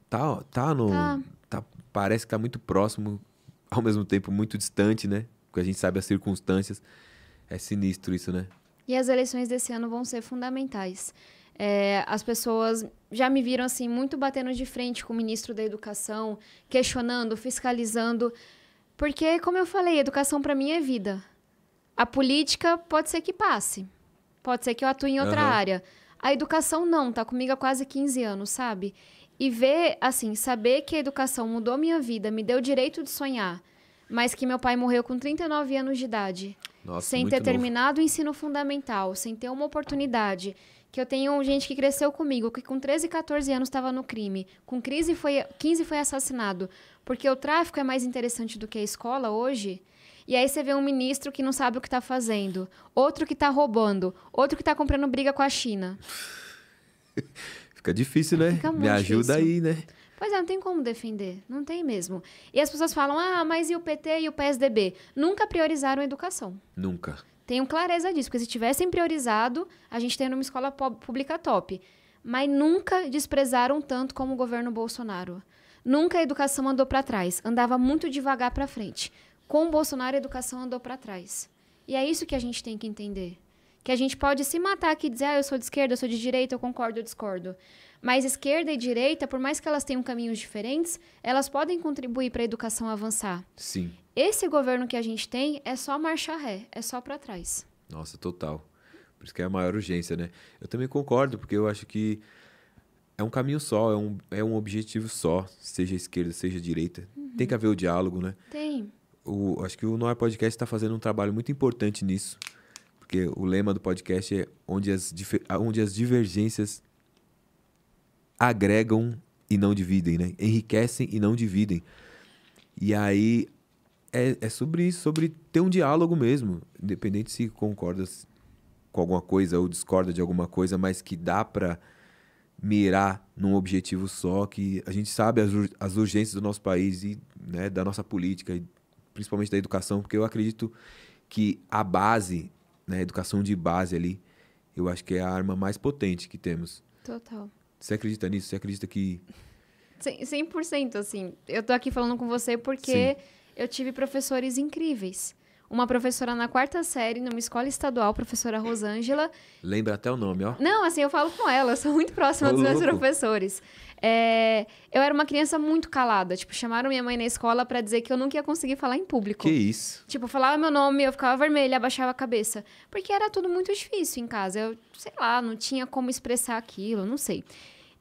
Tá, tá no. Tá. tá- parece que tá muito próximo, ao mesmo tempo muito distante, né? Porque a gente sabe as circunstâncias. É sinistro isso, né? E as eleições desse ano vão ser fundamentais. É, as pessoas já me viram assim muito batendo de frente com o ministro da Educação, questionando, fiscalizando, porque como eu falei, educação para mim é vida. A política pode ser que passe, pode ser que eu atue em outra Aham. área. A educação não, tá comigo há quase 15 anos, sabe? E ver, assim, saber que a educação mudou minha vida, me deu o direito de sonhar, mas que meu pai morreu com 39 anos de idade Nossa, sem ter novo. terminado o ensino fundamental, sem ter uma oportunidade. Que eu tenho gente que cresceu comigo, que com 13, 14 anos estava no crime. Com 15 foi, 15 foi assassinado. Porque o tráfico é mais interessante do que a escola hoje. E aí você vê um ministro que não sabe o que está fazendo, outro que está roubando, outro que está comprando briga com a China. Fica difícil, né? Fica Me ajuda difícil. aí, né? Pois é, não tem como defender. Não tem mesmo. E as pessoas falam, ah, mas e o PT e o PSDB? Nunca priorizaram a educação. Nunca. Tenho clareza disso, porque se tivessem priorizado, a gente teria uma escola pública top. Mas nunca desprezaram tanto como o governo Bolsonaro. Nunca a educação andou para trás, andava muito devagar para frente. Com o Bolsonaro, a educação andou para trás. E é isso que a gente tem que entender. Que a gente pode se matar aqui e dizer, ah, eu sou de esquerda, eu sou de direita, eu concordo, eu discordo. Mas esquerda e direita, por mais que elas tenham caminhos diferentes, elas podem contribuir para a educação avançar. Sim. Esse governo que a gente tem é só marcha ré, é só para trás. Nossa, total. Por isso que é a maior urgência, né? Eu também concordo, porque eu acho que é um caminho só, é um, é um objetivo só, seja esquerda, seja direita. Uhum. Tem que haver o diálogo, né? Tem. O, acho que o Noir Podcast está fazendo um trabalho muito importante nisso. Porque o lema do podcast é onde as, onde as divergências agregam e não dividem, né? Enriquecem e não dividem. E aí é, é sobre isso, sobre ter um diálogo mesmo. Independente se concorda com alguma coisa ou discorda de alguma coisa, mas que dá para mirar num objetivo só, que a gente sabe as, as urgências do nosso país e né, da nossa política, e principalmente da educação, porque eu acredito que a base, né, a educação de base ali, eu acho que é a arma mais potente que temos. Total. Você acredita nisso? Você acredita que. Cem- 100%, assim. Eu tô aqui falando com você porque eu tive professores incríveis. uma professora na quarta série, numa escola estadual, professora Rosângela. Lembra até o nome, ó. Não, assim, eu falo com ela, sou muito próxima Ô, dos meus louco. professores. É, eu era uma criança muito calada. Tipo, chamaram minha mãe na escola pra dizer que eu nunca ia conseguir falar em público. Que isso? Tipo, falava meu nome, eu ficava vermelha, abaixava a cabeça. Porque era tudo muito difícil em casa. Eu, sei lá, não tinha como expressar aquilo, não sei.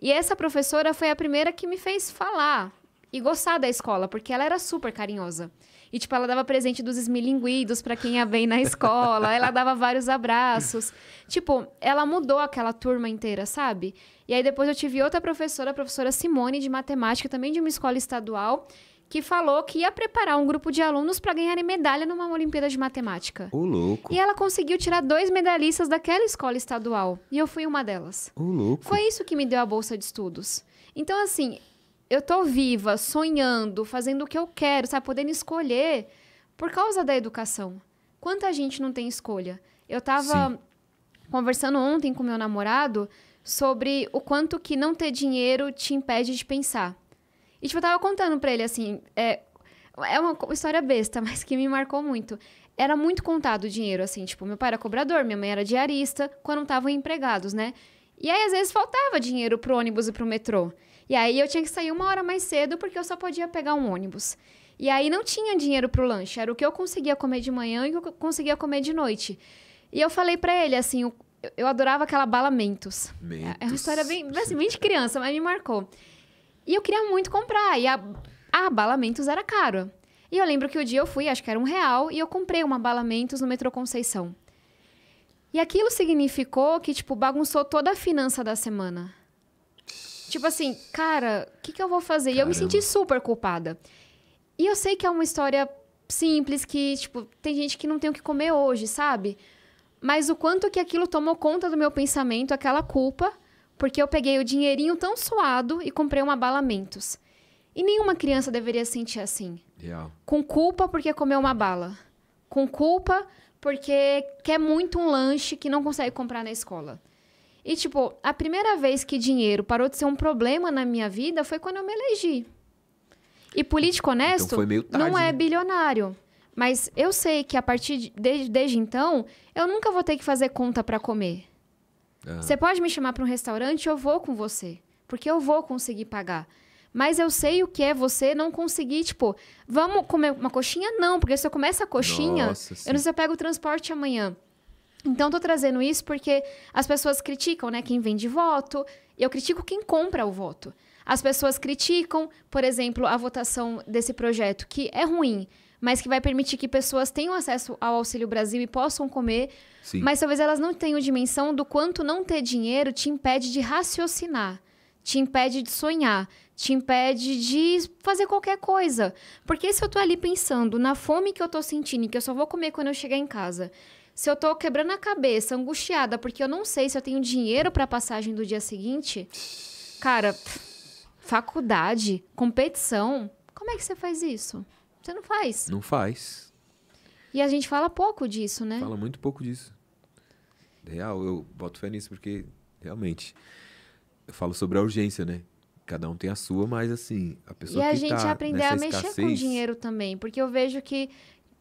E essa professora foi a primeira que me fez falar e gostar da escola, porque ela era super carinhosa. E, tipo, ela dava presente dos esmilinguidos pra quem ia bem na escola, ela dava vários abraços. Tipo, ela mudou aquela turma inteira, sabe? E aí depois eu tive outra professora, a professora Simone, de matemática, também de uma escola estadual, que falou que ia preparar um grupo de alunos para ganharem medalha numa Olimpíada de Matemática. Ô, louco. E ela conseguiu tirar dois medalhistas daquela escola estadual. E eu fui uma delas. Ô, louco. Foi isso que me deu a bolsa de estudos. Então, assim, eu tô viva, sonhando, fazendo o que eu quero, sabe? Podendo escolher por causa da educação. Quanta gente não tem escolha? Eu tava Sim. conversando ontem com meu namorado sobre o quanto que não ter dinheiro te impede de pensar. E, tipo, eu tava contando pra ele, assim, é, é uma história besta, mas que me marcou muito. Era muito contado o dinheiro, assim, tipo, meu pai era cobrador, minha mãe era diarista, quando estavam empregados, né? E aí, às vezes, faltava dinheiro pro ônibus e pro metrô. E aí, eu tinha que sair uma hora mais cedo, porque eu só podia pegar um ônibus. E aí, não tinha dinheiro pro lanche, era o que eu conseguia comer de manhã e o que eu conseguia comer de noite. E eu falei pra ele, assim, eu- eu adorava aquela bala Mentos. É uma história bem, assim, bem de criança, mas me marcou. E eu queria muito comprar. E a, a bala Mentos era caro. E eu lembro que o dia eu fui, acho que era um real, e eu comprei uma bala Mentos no metrô Conceição. E aquilo significou que, tipo, bagunçou toda a finança da semana. Tipo assim, cara, o que, que eu vou fazer? E eu me Caramba. senti super culpada. E eu sei que é uma história simples, que, tipo, tem gente que não tem o que comer hoje, sabe? Mas o quanto que aquilo tomou conta do meu pensamento, aquela culpa, porque eu peguei o dinheirinho tão suado e comprei uma bala Mentos. E nenhuma criança deveria sentir assim. Real. Com culpa porque comeu uma bala. Com culpa porque quer muito um lanche que não consegue comprar na escola. E, tipo, a primeira vez que dinheiro parou de ser um problema na minha vida foi quando eu me elegi. E político honesto Então foi meio tarde, não é né? bilionário. Mas eu sei que a partir de, desde, desde então, eu nunca vou ter que fazer conta para comer. Ah, Você pode me chamar para um restaurante, eu vou com você. Porque eu vou conseguir pagar. Mas eu sei o que é você não conseguir, tipo, vamos comer uma coxinha? Não, porque se eu comer essa coxinha, Nossa, eu não sei se eu pego o transporte amanhã. Então, tô trazendo isso porque as pessoas criticam, né? Quem vende voto. Eu critico quem compra o voto. As pessoas criticam, por exemplo, a votação desse projeto, que é ruim, mas que vai permitir que pessoas tenham acesso ao Auxílio Brasil e possam comer Sim. mas talvez elas não tenham dimensão do quanto não ter dinheiro te impede de raciocinar, te impede de sonhar, te impede de fazer qualquer coisa. Porque se eu tô ali pensando na fome que eu tô sentindo e que eu só vou comer quando eu chegar em casa, se eu tô quebrando a cabeça, angustiada, porque eu não sei se eu tenho dinheiro pra passagem do dia seguinte, cara, faculdade, competição, como é que você faz isso? Você não faz. Não faz. E a gente fala pouco disso, né? Fala muito pouco disso. Real, eu boto fé nisso porque, realmente, eu falo sobre a urgência, né? Cada um tem a sua, mas assim, a pessoa E a que gente tá aprender a mexer com dinheiro também, porque eu vejo que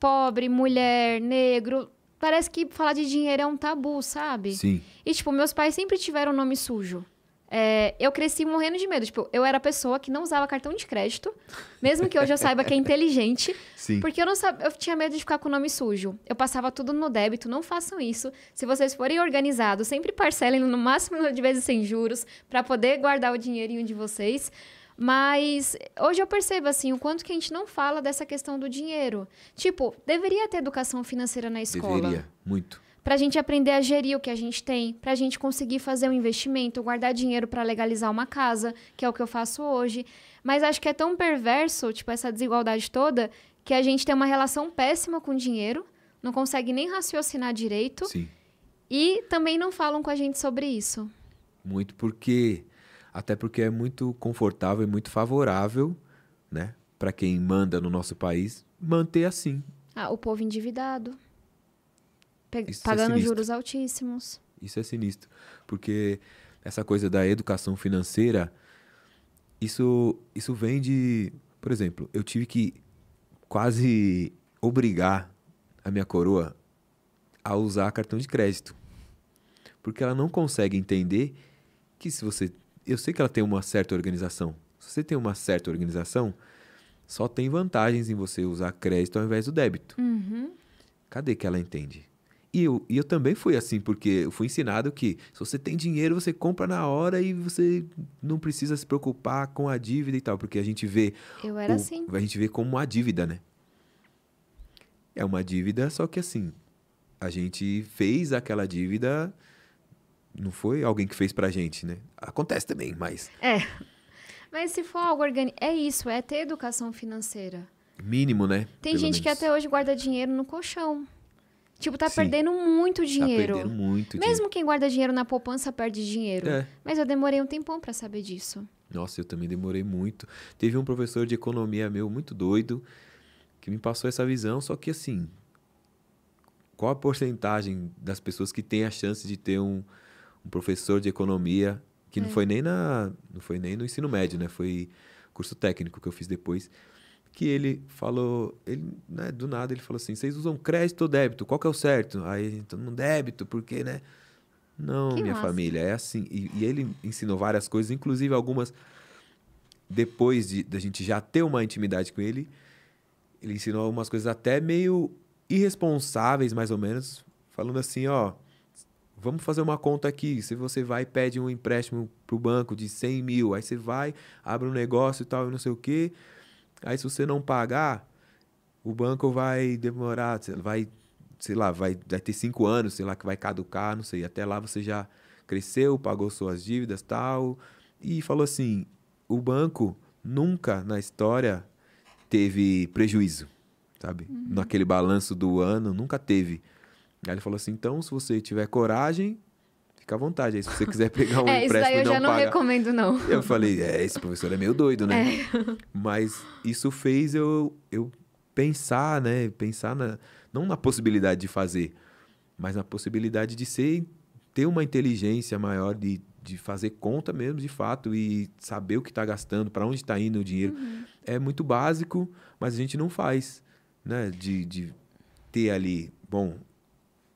pobre, mulher, negro, parece que falar de dinheiro é um tabu, sabe? Sim, E, tipo, meus pais sempre tiveram nome sujo. É, eu cresci morrendo de medo. Tipo, eu era a pessoa que não usava cartão de crédito, mesmo que hoje eu saiba que é inteligente, sim. porque eu não sabia, eu tinha medo de ficar com o nome sujo. Eu passava tudo no débito, não façam isso. Se vocês forem organizados, sempre parcelem no máximo de vezes sem juros para poder guardar o dinheirinho de vocês. Mas hoje eu percebo assim o quanto que a gente não fala dessa questão do dinheiro. Tipo, deveria ter educação financeira na escola. Deveria, muito. Pra gente aprender a gerir o que a gente tem, pra gente conseguir fazer um investimento, guardar dinheiro pra legalizar uma casa, que é o que eu faço hoje. Mas acho que é tão perverso, tipo, essa desigualdade toda, que a gente tem uma relação péssima com dinheiro, não consegue nem raciocinar direito Sim. e também não falam com a gente sobre isso. Muito porque. Até porque é muito confortável e muito favorável, né? Para quem manda no nosso país, manter assim. Ah, o povo endividado, Isso é pagando sinistro. juros altíssimos. Isso é sinistro. Porque essa coisa da educação financeira, isso, isso vem de. Por exemplo, eu tive que quase obrigar a minha coroa a usar cartão de crédito. Porque ela não consegue entender que se você. Eu sei que ela tem uma certa organização. Se você tem uma certa organização, só tem vantagens em você usar crédito ao invés do débito. Uhum. Cadê que ela entende? E eu, e eu também fui assim, porque eu fui ensinado que se você tem dinheiro, você compra na hora e você não precisa se preocupar com a dívida e tal, porque a gente vê. Eu era o- assim. A gente vê como uma dívida, né? É uma dívida, só que assim, a gente fez aquela dívida, não foi alguém que fez pra gente, né? Acontece também, mas É. Mas se for algo organizado. É isso, é ter educação financeira. mínimo, né? Tem Pelo gente que menos. até hoje guarda dinheiro no colchão. Tipo, tá Sim. perdendo muito dinheiro. Tá perdendo muito Mesmo quem guarda dinheiro na poupança perde dinheiro. dinheiro. É. Mas eu demorei um tempão pra saber disso. Nossa, eu também demorei muito. Teve um professor de economia meu muito doido que me passou essa visão, só que assim, qual a porcentagem das pessoas que tem a chance de ter um, um professor de economia que não É. foi nem na não foi nem no ensino médio, né? Foi curso técnico que eu fiz depois. Que ele falou, ele, né, do nada ele falou assim: "Vocês usam crédito ou débito? Qual que é o certo?" Aí todo mundo débito, porque, né? Não, Que minha massa. família, é assim. E, e ele ensinou várias coisas, inclusive algumas depois de da gente já ter uma intimidade com ele, ele ensinou algumas coisas até meio irresponsáveis, mais ou menos, falando assim, ó, vamos fazer uma conta aqui, se você vai e pede um empréstimo pro banco de 100 mil, aí você vai, abre um negócio e tal, e não sei o quê, aí se você não pagar, o banco vai demorar, vai, sei lá, vai, vai ter cinco anos, sei lá, que vai caducar, não sei, até lá você já cresceu, pagou suas dívidas tal, e falou assim, o banco nunca na história teve prejuízo, sabe? Naquele balanço do ano, nunca teve. Aí ele falou assim, então se você tiver coragem, fica à vontade. Aí se você quiser pegar um é, isso empréstimo daí e eu não já não pagar... recomendo, não. Eu falei, é, esse professor é meio doido, né? Mas isso fez eu, eu pensar, né? Pensar na, não na possibilidade de fazer, mas na possibilidade de ser, ter uma inteligência maior de, de fazer conta mesmo, de fato, e saber o que está gastando, para onde está indo o dinheiro. É muito básico, mas a gente não faz, né? De, de ter ali, bom,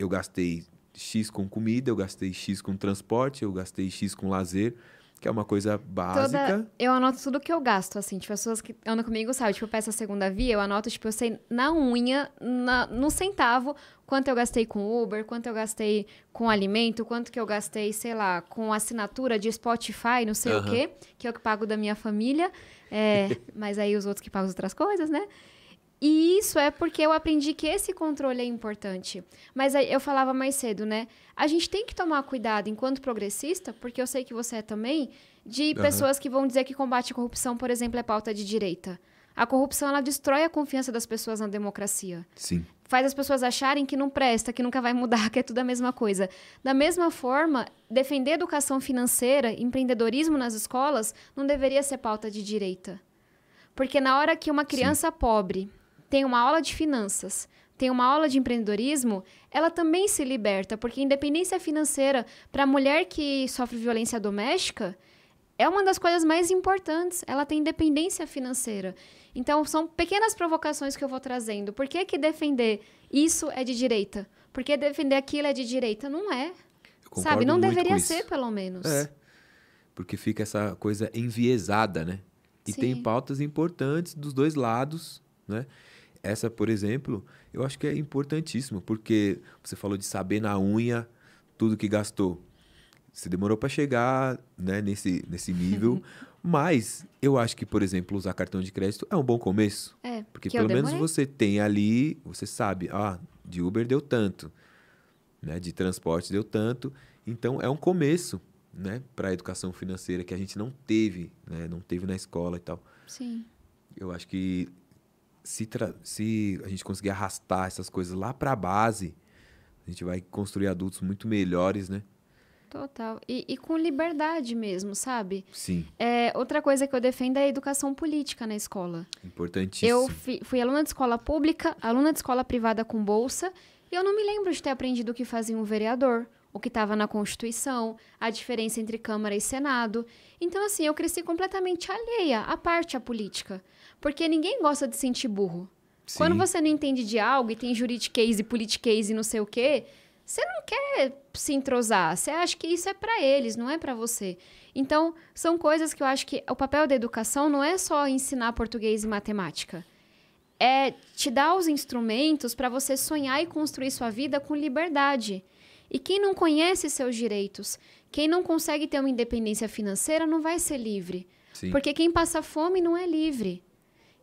eu gastei X com comida, eu gastei X com transporte, eu gastei X com lazer, que é uma coisa básica. Toda, eu anoto tudo que eu gasto, assim. Tipo, pessoas que andam comigo, sabe? Tipo, eu peço a segunda via, eu anoto, tipo, eu sei na unha, na, no centavo, quanto eu gastei com Uber, quanto eu gastei com alimento, quanto que eu gastei, sei lá, com assinatura de Spotify, não sei o quê, que é o que pago da minha família. É, mas aí os outros que pagam as outras coisas, né? E isso é porque eu aprendi que esse controle é importante. Mas aí eu falava mais cedo, né? A gente tem que tomar cuidado enquanto progressista, porque eu sei que você é também, de Aham. pessoas que vão dizer que combate a corrupção, por exemplo, é pauta de direita. A corrupção ela destrói a confiança das pessoas na democracia. Sim. Faz as pessoas acharem que não presta, que nunca vai mudar, que é tudo a mesma coisa. Da mesma forma, defender educação financeira, empreendedorismo nas escolas, não deveria ser pauta de direita. Porque na hora que uma criança pobre tem uma aula de finanças, tem uma aula de empreendedorismo, ela também se liberta, porque independência financeira para a mulher que sofre violência doméstica é uma das coisas mais importantes. Ela tem independência financeira. Então, são pequenas provocações que eu vou trazendo. Por que, que defender isso é de direita? Por que defender aquilo é de direita? Não é. Sabe? Não deveria ser, pelo menos. É. Porque fica essa coisa enviesada, né? E tem Sim. pautas importantes dos dois lados, né? Essa, por exemplo, eu acho que é importantíssimo, porque você falou de saber na unha tudo que gastou. Você demorou para chegar né, nesse, nesse nível, mas eu acho que, por exemplo, usar cartão de crédito é um bom começo. É, Porque pelo menos você tem ali, você sabe, ah, de Uber deu tanto, né? De transporte deu tanto. Então é um começo, né, para a educação financeira que a gente não teve, né, não teve na escola e tal. Sim. Eu acho que se, se a gente conseguir arrastar essas coisas lá para a base, a gente vai construir adultos muito melhores, né? Total. E, e com liberdade mesmo, sabe? Sim, É, outra coisa que eu defendo é a educação política na escola. importantíssimo. Eu fi- fui aluna de escola pública, aluna de escola privada com bolsa, e eu não me lembro de ter aprendido o que fazia um vereador, o que estava na Constituição, a diferença entre Câmara e Senado. Então, assim, eu cresci completamente alheia à parte à política. Porque ninguém gosta de sentir burro. Sim. Quando você não entende de algo e tem juridiquês e politiquês e não sei o quê, você não quer se entrosar. Você acha que isso é para eles, não é para você. Então, são coisas que eu acho que o papel da educação não é só ensinar português e matemática. É te dar os instrumentos para você sonhar e construir sua vida com liberdade. E quem não conhece seus direitos, quem não consegue ter uma independência financeira, não vai ser livre. Sim. Porque quem passa fome não é livre.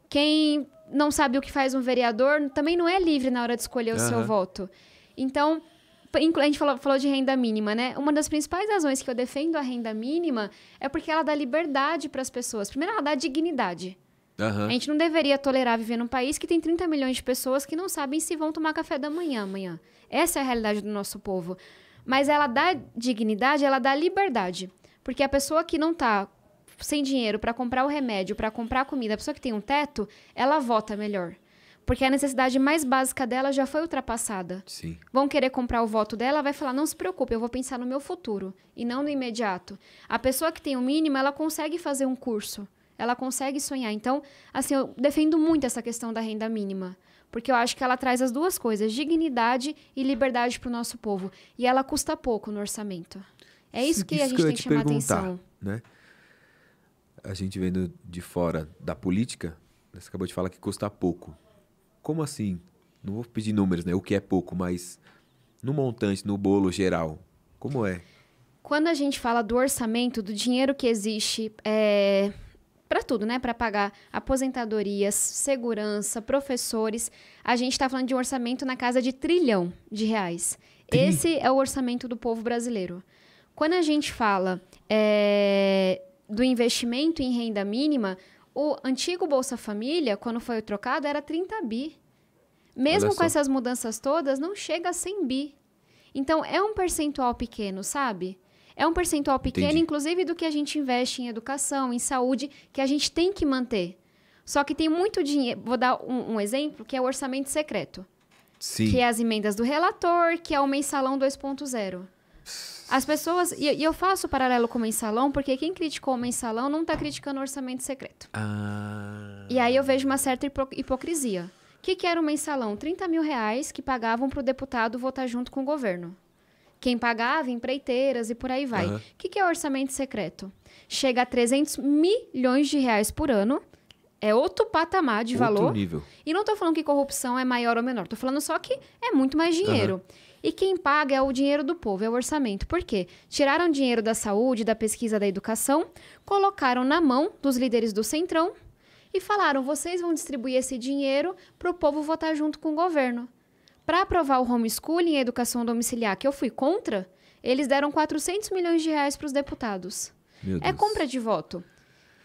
Quem não sabe o que faz um vereador também não é livre na hora de escolher o uhum. seu voto. Então, a gente falou, falou de renda mínima, né? Uma das principais razões que eu defendo a renda mínima é porque ela dá liberdade para as pessoas. Primeiro, ela dá dignidade. Uhum. A gente não deveria tolerar viver num país que tem 30 milhões de pessoas que não sabem se vão tomar café da manhã amanhã. Essa é a realidade do nosso povo. Mas ela dá dignidade, ela dá liberdade. Porque a pessoa que não está sem dinheiro para comprar o remédio, para comprar a comida, a pessoa que tem um teto, ela vota melhor. Porque a necessidade mais básica dela já foi ultrapassada. Sim. Vão querer comprar o voto dela, vai falar: não se preocupe, eu vou pensar no meu futuro e não no imediato. A pessoa que tem o mínimo, ela consegue fazer um curso, ela consegue sonhar. Então, assim, eu defendo muito essa questão da renda mínima. Porque eu acho que ela traz as duas coisas, dignidade e liberdade para o nosso povo. E ela custa pouco no orçamento. É isso que isso a gente que tem que chamar atenção. Né? A gente vendo de fora da política, você acabou de falar que custa pouco. Como assim? Não vou pedir números, né? O que é pouco, mas no montante, no bolo geral, como é? Quando a gente fala do orçamento, do dinheiro que existe é, para tudo, né? Para pagar aposentadorias, segurança, professores, a gente está falando de um orçamento na casa de trilhão de reais. Esse é o orçamento do povo brasileiro. Quando a gente fala é, do investimento em renda mínima, o antigo Bolsa Família, quando foi trocado, era 30 bi. Mesmo com essas mudanças todas, não chega a 100 bi. Então, é um percentual pequeno, sabe? É um percentual pequeno, Entendi. inclusive, do que a gente investe em educação, em saúde, que a gente tem que manter. Só que tem muito dinheiro. Vou dar um, um exemplo, que é o orçamento secreto. Sim. Que é as emendas do relator, que é o mensalão 2.0. As pessoas. E, e, eu faço paralelo com o mensalão, porque quem criticou o mensalão não está criticando o orçamento secreto. Ah. E aí eu vejo uma certa hipo hipocrisia. O que, que era o mensalão? 30 mil reais que pagavam para o deputado votar junto com o governo. Quem pagava, empreiteiras e por aí vai. O uhum. que, que é orçamento secreto? Chega a 300 milhões de reais por ano. É outro patamar de outro valor. Nível. E não estou falando que corrupção é maior ou menor. Estou falando só que é muito mais dinheiro. Uhum. E quem paga é o dinheiro do povo, é o orçamento. Por quê? Tiraram dinheiro da saúde, da pesquisa, da educação, colocaram na mão dos líderes do Centrão e falaram: vocês vão distribuir esse dinheiro para o povo votar junto com o governo. Para aprovar o homeschooling e a educação domiciliar, que eu fui contra, eles deram 400 milhões de reais para os deputados. É compra de voto.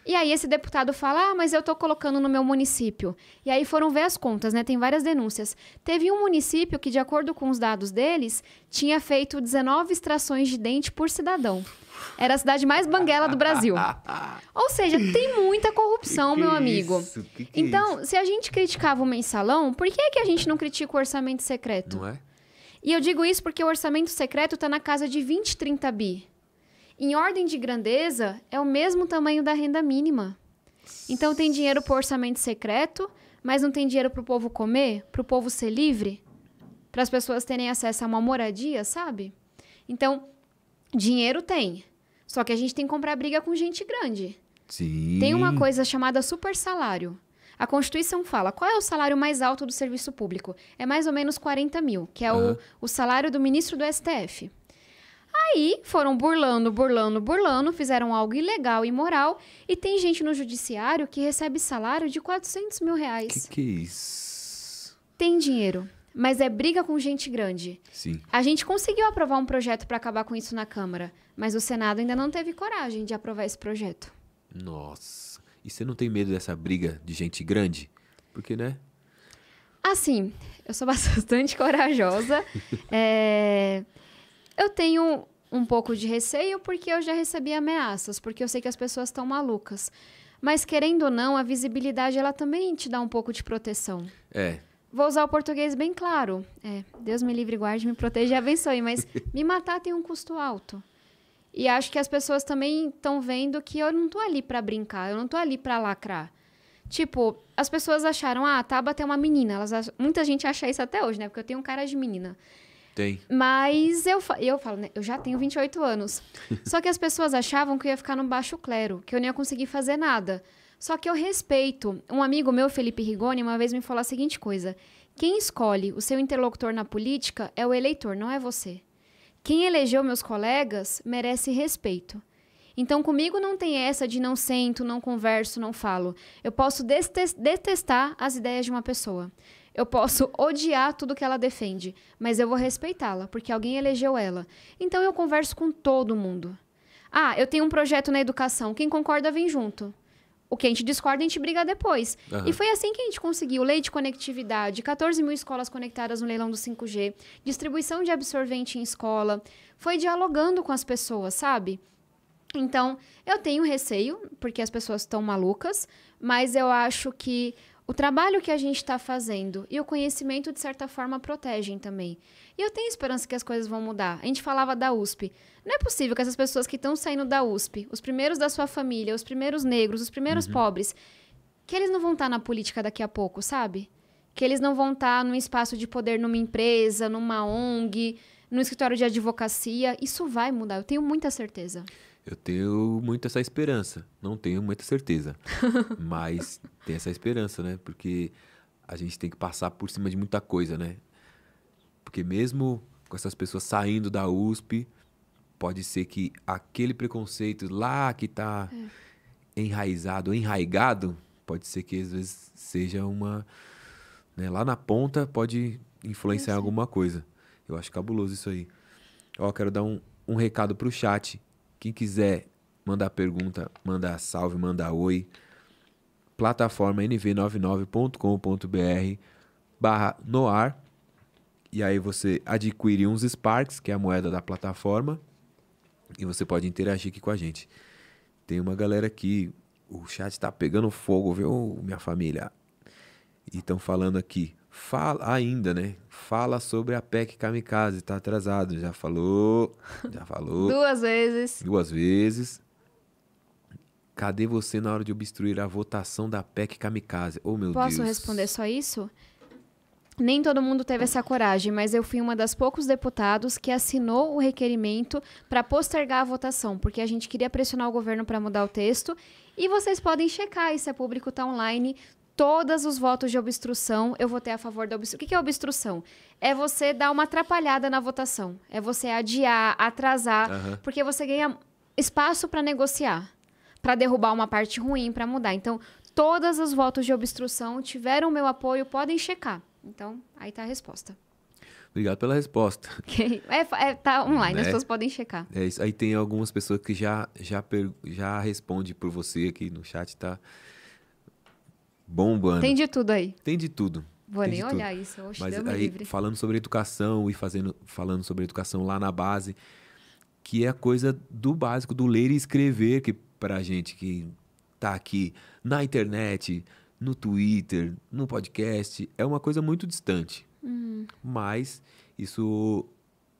E aí esse deputado fala: "Ah, mas eu estou colocando no meu município". E aí foram ver as contas, né? Tem várias denúncias. Teve um município que, de acordo com os dados deles, tinha feito 19 extrações de dente por cidadão. Era a cidade mais banguela do Brasil. Ou seja, tem muita corrupção, que meu que é amigo. Que então, é se a gente criticava o mensalão, por que, que a gente não critica o orçamento secreto? Não é? E eu digo isso porque o orçamento secreto está na casa de 20, 30 bi. Em ordem de grandeza, é o mesmo tamanho da renda mínima. Então tem dinheiro para orçamento secreto, mas não tem dinheiro para o povo comer, para o povo ser livre, para as pessoas terem acesso a uma moradia, sabe? Então, dinheiro tem. Só que a gente tem que comprar briga com gente grande. Sim. Tem uma coisa chamada super salário. A Constituição fala qual é o salário mais alto do serviço público. É mais ou menos 40 mil, que é uhum. o, o salário do ministro do STF. Aí foram burlando, burlando, burlando, fizeram algo ilegal e imoral. E tem gente no judiciário que recebe salário de 400 mil reais. Que que é isso? Tem dinheiro, mas é briga com gente grande. Sim. A gente conseguiu aprovar um projeto para acabar com isso na Câmara, mas o Senado ainda não teve coragem de aprovar esse projeto. Nossa. E você não tem medo dessa briga de gente grande? Porque, né? Assim, eu sou bastante corajosa. é eu tenho um pouco de receio porque eu já recebi ameaças, porque eu sei que as pessoas estão malucas. Mas querendo ou não, a visibilidade ela também te dá um pouco de proteção. É. Vou usar o português bem claro. É, Deus me livre, guarde, me proteja e abençoe, mas me matar tem um custo alto. E acho que as pessoas também estão vendo que eu não tô ali para brincar, eu não tô ali para lacrar. Tipo, as pessoas acharam, ah, a Tabata é uma menina. Elas ach- Muita gente acha isso até hoje, né? Porque eu tenho um cara de menina. Tem. Mas eu, eu falo, né? Eu já tenho 28 anos. Só que as pessoas achavam que eu ia ficar no baixo clero, que eu não ia conseguir fazer nada. Só que eu respeito. Um amigo meu, Felipe Rigoni, uma vez me falou a seguinte coisa: quem escolhe o seu interlocutor na política é o eleitor, não é você. Quem elegeu meus colegas merece respeito. Então, comigo não tem essa de não sento, não converso, não falo. Eu posso detestar as ideias de uma pessoa. Eu posso odiar tudo que ela defende, mas eu vou respeitá-la, porque alguém elegeu ela. Então, eu converso com todo mundo. Ah, eu tenho um projeto na educação. Quem concorda, vem junto. O que a gente discorda, a gente briga depois. Aham. E foi assim que a gente conseguiu lei de conectividade, 14 mil escolas conectadas no leilão do 5G, distribuição de absorvente em escola. Foi dialogando com as pessoas, sabe? Então, eu tenho receio, porque as pessoas estão malucas, mas eu acho que o trabalho que a gente está fazendo e o conhecimento, de certa forma, protegem também. E eu tenho esperança que as coisas vão mudar. A gente falava da USP. Não é possível que essas pessoas que estão saindo da USP, os primeiros da sua família, os primeiros negros, os primeiros pobres, que eles não vão estar na política daqui a pouco, sabe? Que eles não vão estar num espaço de poder numa empresa, numa ONG, num escritório de advocacia. Isso vai mudar, eu tenho muita certeza. Eu tenho muito essa esperança. Não tenho muita certeza. mas tem essa esperança, né? Porque a gente tem que passar por cima de muita coisa, né? Porque mesmo com essas pessoas saindo da USP, pode ser que aquele preconceito lá que tá enraizado, enraigado, pode ser que às vezes seja uma. né, lá na ponta pode influenciar alguma coisa. Eu acho cabuloso isso aí. Ó, quero dar um, um recado pro chat. Quem quiser mandar pergunta, mandar salve, mandar oi. Plataforma nv99.com.br barra noar. E aí você adquire uns Sparks, que é a moeda da plataforma. E você pode interagir aqui com a gente. Tem uma galera aqui. O chat tá pegando fogo, viu, minha família? E estão falando aqui. Fala ainda, né? Fala sobre a PEC Kamikaze. Tá atrasado. Já falou. Já falou Duas vezes. duas vezes. Cadê você na hora de obstruir a votação da PEC Kamikaze? Oh, meu Posso Deus. responder só isso? Nem todo mundo teve essa coragem, mas eu fui uma das poucos deputados que assinou o requerimento para postergar a votação, porque a gente queria pressionar o governo para mudar o texto. E vocês podem checar, isso é público, tá online. Todos os votos de obstrução, eu votei a favor da obstrução. O que é obstrução? É você dar uma atrapalhada na votação. É você adiar, atrasar, Aham. porque você ganha espaço para negociar, para derrubar uma parte ruim, para mudar. Então, todos os votos de obstrução tiveram meu apoio, podem checar. Então, aí tá a resposta. Obrigado pela resposta. É, fa- é, tá online, Né? as pessoas podem checar. É isso. Aí tem algumas pessoas que já já já responde por você aqui no chat, tá bombando. Tem de tudo aí. Tem de tudo. Vou nem tudo. olhar isso. Oxe, Mas aí, livre. falando sobre educação e fazendo, falando sobre educação lá na base, que é a coisa do básico, do ler e escrever, que pra gente que tá aqui na internet, no Twitter, no podcast, é uma coisa muito distante. Uhum. Mas isso,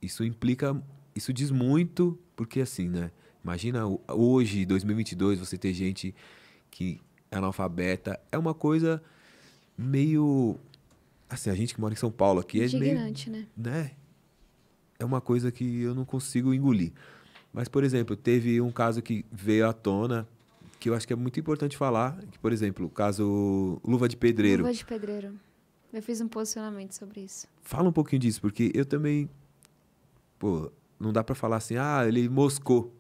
isso implica, isso diz muito, porque assim, né? Imagina hoje, 2022, você ter gente que analfabeta, é uma coisa meio. Assim, a gente que mora em São Paulo aqui é meio Indignante, né? né? É uma coisa que eu não consigo engolir. Mas, por exemplo, teve um caso que veio à tona, que eu acho que é muito importante falar, que, por exemplo, o caso Luva de Pedreiro. Luva de pedreiro. Eu fiz um posicionamento sobre isso. Fala um pouquinho disso, porque eu também, pô, não dá pra falar assim, ah, ele moscou.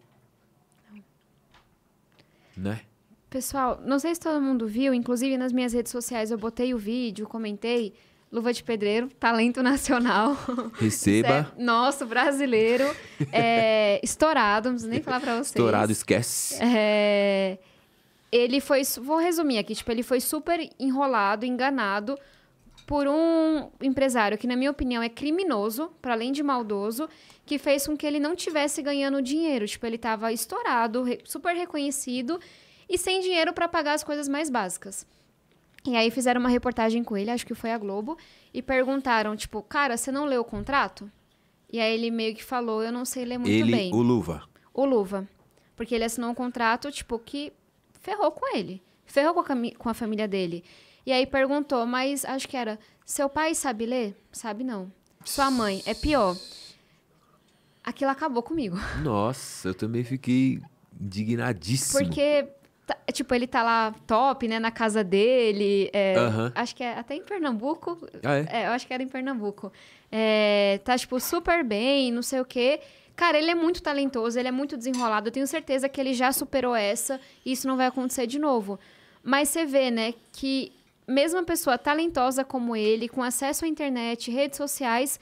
Né? Pessoal, não sei se todo mundo viu, inclusive nas minhas redes sociais eu botei o vídeo, comentei. Luva de pedreiro, talento nacional. Receba, é nosso brasileiro. É, estourado, não preciso nem falar pra vocês. estourado, esquece. É, ele foi. Vou resumir aqui. Tipo, ele foi super enrolado, enganado por um empresário que, na minha opinião, é criminoso, para além de maldoso, que fez com que ele não tivesse ganhando dinheiro. Tipo, ele estava estourado, super reconhecido e sem dinheiro para pagar as coisas mais básicas. E aí fizeram uma reportagem com ele, acho que foi a Globo, e perguntaram, tipo, cara, você não leu o contrato? E aí ele meio que falou, eu não sei ler muito ele, bem o Luva. o Luva. Porque ele assinou um contrato, tipo, que ferrou com ele. ferrou com a, com a família dele. E aí perguntou, mas acho que era, seu pai sabe ler? Sabe não. Sua mãe, é pior. Aquilo acabou comigo. Nossa, eu também fiquei indignadíssimo. Porque, tá- tipo, ele tá lá top, né, na casa dele. é. Acho que é até em Pernambuco. Ah, é? É, eu acho que era em Pernambuco. É, tá, tipo, super bem, não sei o quê. Cara, ele é muito talentoso, ele é muito desenrolado. Eu tenho certeza que ele já superou essa e isso não vai acontecer de novo. Mas você vê, né, que mesmo uma pessoa talentosa como ele, com acesso à internet, redes sociais,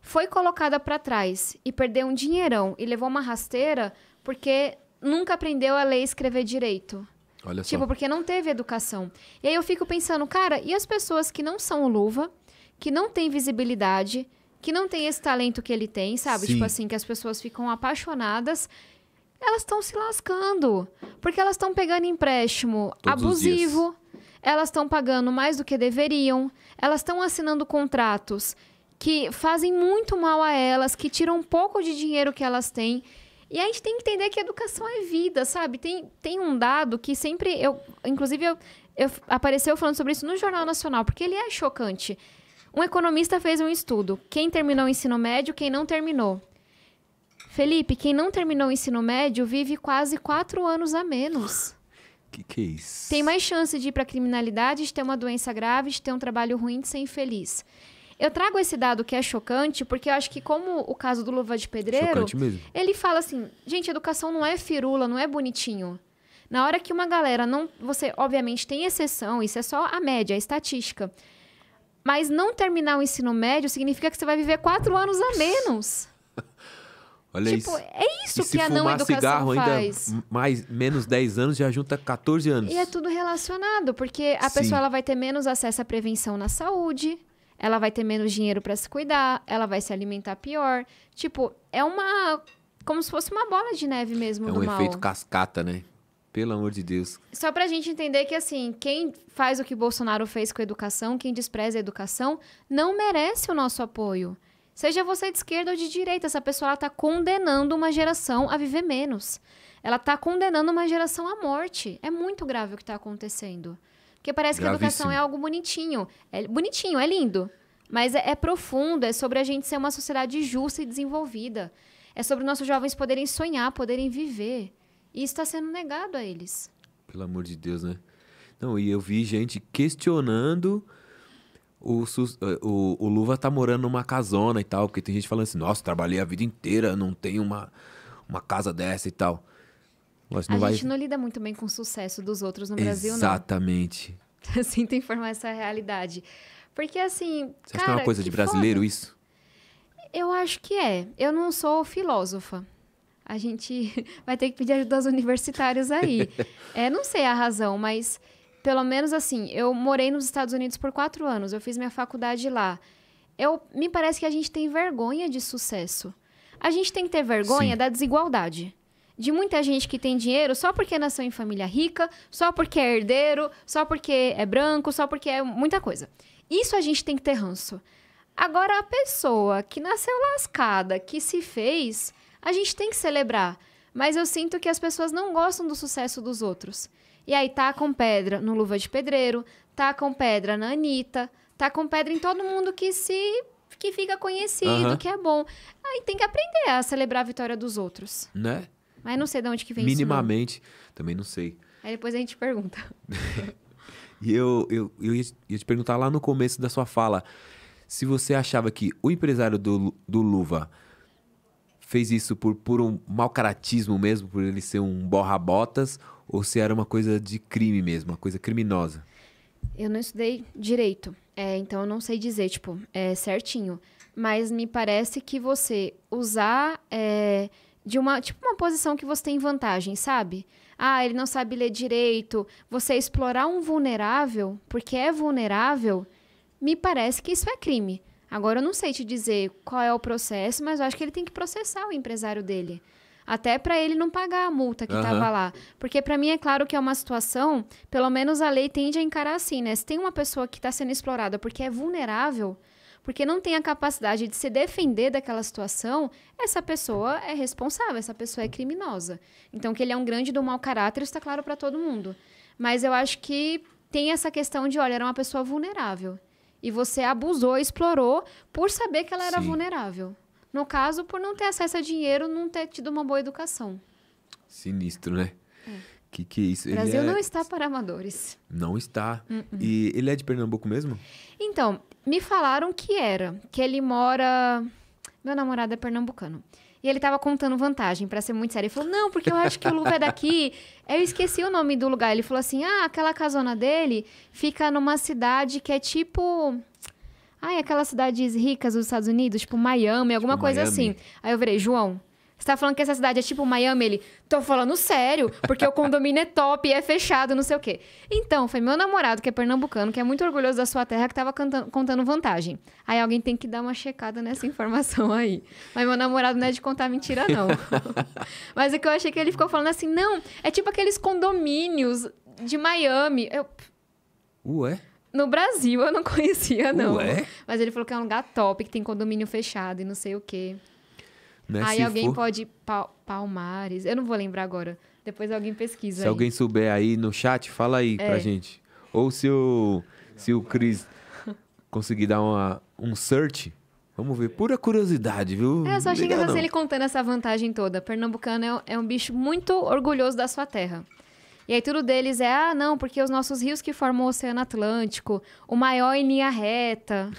foi colocada pra trás e perdeu um dinheirão e levou uma rasteira porque nunca aprendeu a ler e escrever direito. Olha Tipo, só. porque não teve educação. E aí eu fico pensando, cara, e as pessoas que não são Luva, que não têm visibilidade, que não têm esse talento que ele tem, sabe? Sim. Tipo assim, que as pessoas ficam apaixonadas, elas estão se lascando. Porque elas estão pegando empréstimo Todos os abusivo, elas estão pagando mais do que deveriam, elas estão assinando contratos que fazem muito mal a elas, que tiram um pouco de dinheiro que elas têm. E a gente tem que entender que educação é vida, sabe? Tem, tem um dado que sempre eu, inclusive eu, eu apareceu falando sobre isso no Jornal Nacional, porque ele é chocante. Um economista fez um estudo, quem terminou o ensino médio, quem não terminou. Felipe, quem não terminou o ensino médio vive quase quatro anos a menos. Que que é isso? Tem mais chance de ir para criminalidade, de ter uma doença grave, de ter um trabalho ruim, de ser infeliz. Eu trago esse dado que é chocante, porque eu acho que, como o caso do Luva de Pedreiro, ele fala assim: gente, educação não é firula, não é bonitinho. Na hora que uma galera não. Você, obviamente, tem exceção, isso é só a média, a estatística. Mas não terminar o ensino médio significa que você vai viver quatro anos a menos. Olha tipo, isso. é isso e que a não educação cigarro faz. ainda mais menos 10 anos já junta 14 anos. E é tudo relacionado, porque a Sim. pessoa ela vai ter menos acesso à prevenção na saúde, ela vai ter menos dinheiro para se cuidar, ela vai se alimentar pior. Tipo, é uma. Como se fosse uma bola de neve mesmo É um mal. efeito cascata, né? Pelo amor de Deus. Só pra gente entender que, assim, quem faz o que Bolsonaro fez com a educação, quem despreza a educação, não merece o nosso apoio. Seja você de esquerda ou de direita, essa pessoa ela tá condenando uma geração a viver menos. Ela tá condenando uma geração à morte. É muito grave o que tá acontecendo. Porque parece que a educação Gravíssimo. é algo bonitinho. É bonitinho, é lindo. Mas é, é profundo, é sobre a gente ser uma sociedade justa e desenvolvida. É sobre nossos jovens poderem sonhar, poderem viver. E isso está sendo negado a eles. Pelo amor de Deus, né? Não, e eu vi gente questionando o, eh, o, o Luva tá morando numa casona e tal, porque tem gente falando assim, nossa, trabalhei a vida inteira, não tenho uma, uma casa dessa e tal. Não a vai... gente não lida muito bem com o sucesso dos outros no Brasil, Exatamente. não. Sinto informar essa realidade. Porque, assim. Você acha cara, que é uma coisa de brasileiro foda. isso? Eu acho que é. Eu não sou filósofa. A gente vai ter que pedir ajuda aos universitários aí. é, não sei a razão, mas pelo menos assim, eu morei nos Estados Unidos por quatro anos, eu fiz minha faculdade lá. Eu, me parece que a gente tem vergonha de sucesso. A gente tem que ter vergonha Sim. da desigualdade. De muita gente que tem dinheiro só porque nasceu em família rica, só porque é herdeiro, só porque é branco, só porque é muita coisa. Isso a gente tem que ter ranço. Agora, a pessoa que nasceu lascada, que se fez, a gente tem que celebrar. Mas eu sinto que as pessoas não gostam do sucesso dos outros. E aí tacam pedra no Luva de Pedreiro, tacam pedra na Anitta, tacam pedra em todo mundo que se que fica conhecido, Aham. que é bom. Aí tem que aprender a celebrar a vitória dos outros. Né? Mas não sei de onde que vem isso. Minimamente. Também não sei. Aí depois a gente pergunta. E eu, eu, eu ia, ia te perguntar lá no começo da sua fala se você achava que o empresário do, do Luva fez isso por, por um mau caratismo mesmo, por ele ser um borra-botas, ou se era uma coisa de crime mesmo, uma coisa criminosa. Eu não estudei direito, é, então eu não sei dizer, tipo, é certinho. Mas me parece que você usar é, de uma, tipo, uma posição que você tem vantagem, sabe? Ah, ele não sabe ler direito. Você explorar um vulnerável, porque é vulnerável, me parece que isso é crime. Agora, eu não sei te dizer qual é o processo, mas eu acho que ele tem que processar o empresário dele. Até para ele não pagar a multa que estava lá. Porque para mim é claro que é uma situação, pelo menos a lei tende a encarar assim, né? Se tem uma pessoa que está sendo explorada porque é vulnerável, porque não tem a capacidade de se defender daquela situação, essa pessoa é responsável, essa pessoa é criminosa. Então que ele é um grande do mau caráter está claro para todo mundo. Mas eu acho que tem essa questão de, olha, era uma pessoa vulnerável. E você abusou, explorou por saber que ela era Sim. vulnerável. No caso, por não ter acesso a dinheiro, não ter tido uma boa educação. Sinistro, né? Que que é isso? O Brasil é- não está para amadores. Não está. Hum, E ele é de Pernambuco mesmo? Então, me falaram que era, que ele mora. Meu namorado é pernambucano. E ele tava contando vantagem, pra ser muito sério. Ele falou: Não, porque eu acho que o Luva é daqui. Eu esqueci o nome do lugar. Ele falou assim: Ah, aquela casona dele fica numa cidade que é tipo. Ai, aquelas cidades ricas dos Estados Unidos, tipo Miami, alguma coisa Miami. assim. Aí eu virei, João, você tá falando que essa cidade é tipo Miami? Ele, tô falando sério, porque o condomínio é top é fechado, não sei o quê. Então, foi meu namorado, que é pernambucano, que é muito orgulhoso da sua terra, que tava cantando- contando vantagem. Aí alguém tem que dar uma checada nessa informação aí. Mas meu namorado não é de contar mentira, não. Mas o que eu achei que ele ficou falando assim, não, é tipo aqueles condomínios de Miami. Eu, Ué? no Brasil eu não conhecia, não. Ué? Mas ele falou que é um lugar top, que tem condomínio fechado e não sei o quê. Né? Aí Se alguém for- pode. Pal- Palmares. Eu não vou lembrar agora. Depois alguém pesquisa. Se aí. alguém souber aí no chat, fala aí É. pra gente. Ou se o, se o Cris conseguir dar uma, um search, vamos ver. Pura curiosidade, viu? É, eu só achei engraçado ele contando essa vantagem toda. Pernambucano é, um- é um bicho muito orgulhoso da sua terra. E aí tudo deles é, ah, não, porque os nossos rios que formam o Oceano Atlântico, o maior em linha reta.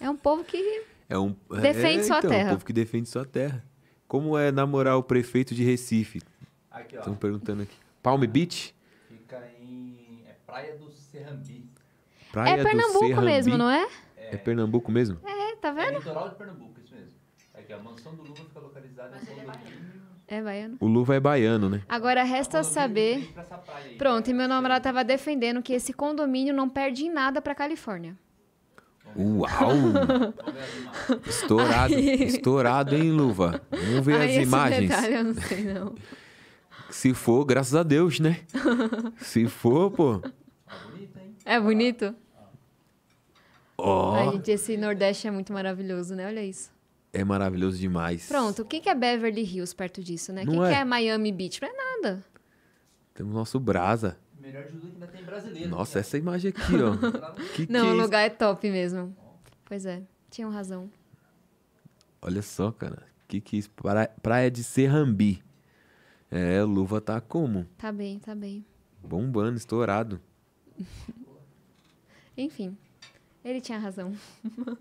É um povo que. É um, Defende é, sua então, terra. um povo que defende sua terra. Como é namorar o prefeito de Recife? Aqui, ó. Estão perguntando aqui. Palm Beach? Fica em. É Praia do Serrambi. Praia é Pernambuco Serrambi? mesmo, não é? É Pernambuco mesmo? É, tá É vendo? litoral de Pernambuco, isso mesmo. Aqui, a mansão do Luva fica localizada em São Domingos. É baiano. O Luva é baiano, né? Agora resta saber. Pronto, e meu namorado tava defendendo que esse condomínio não perde em nada pra Califórnia. Uau! Estourado, Aí- estourado, hein, Luva? Vamos ver Aí as imagens. detalhe eu não sei, não. Se for, graças a Deus, né? Se for, pô. É bonito? Ó, Ai, gente, esse Nordeste é muito maravilhoso, né? Olha isso. é maravilhoso demais. Pronto, o que que é Beverly Hills perto disso, né? O que, que é. é Miami Beach? Não é nada. Temos nosso brasa. Melhor de tudo que ainda tem brasileiro. Nossa, né? essa imagem aqui, ó. Que que Não, é o isso? lugar é top mesmo. Pois é, tinham razão. Olha só, cara. Que que é isso? Pra- Praia de Serrambi. É, Luva tá como? Tá bem, tá bem. Bombando, estourado. Enfim, ele tinha razão.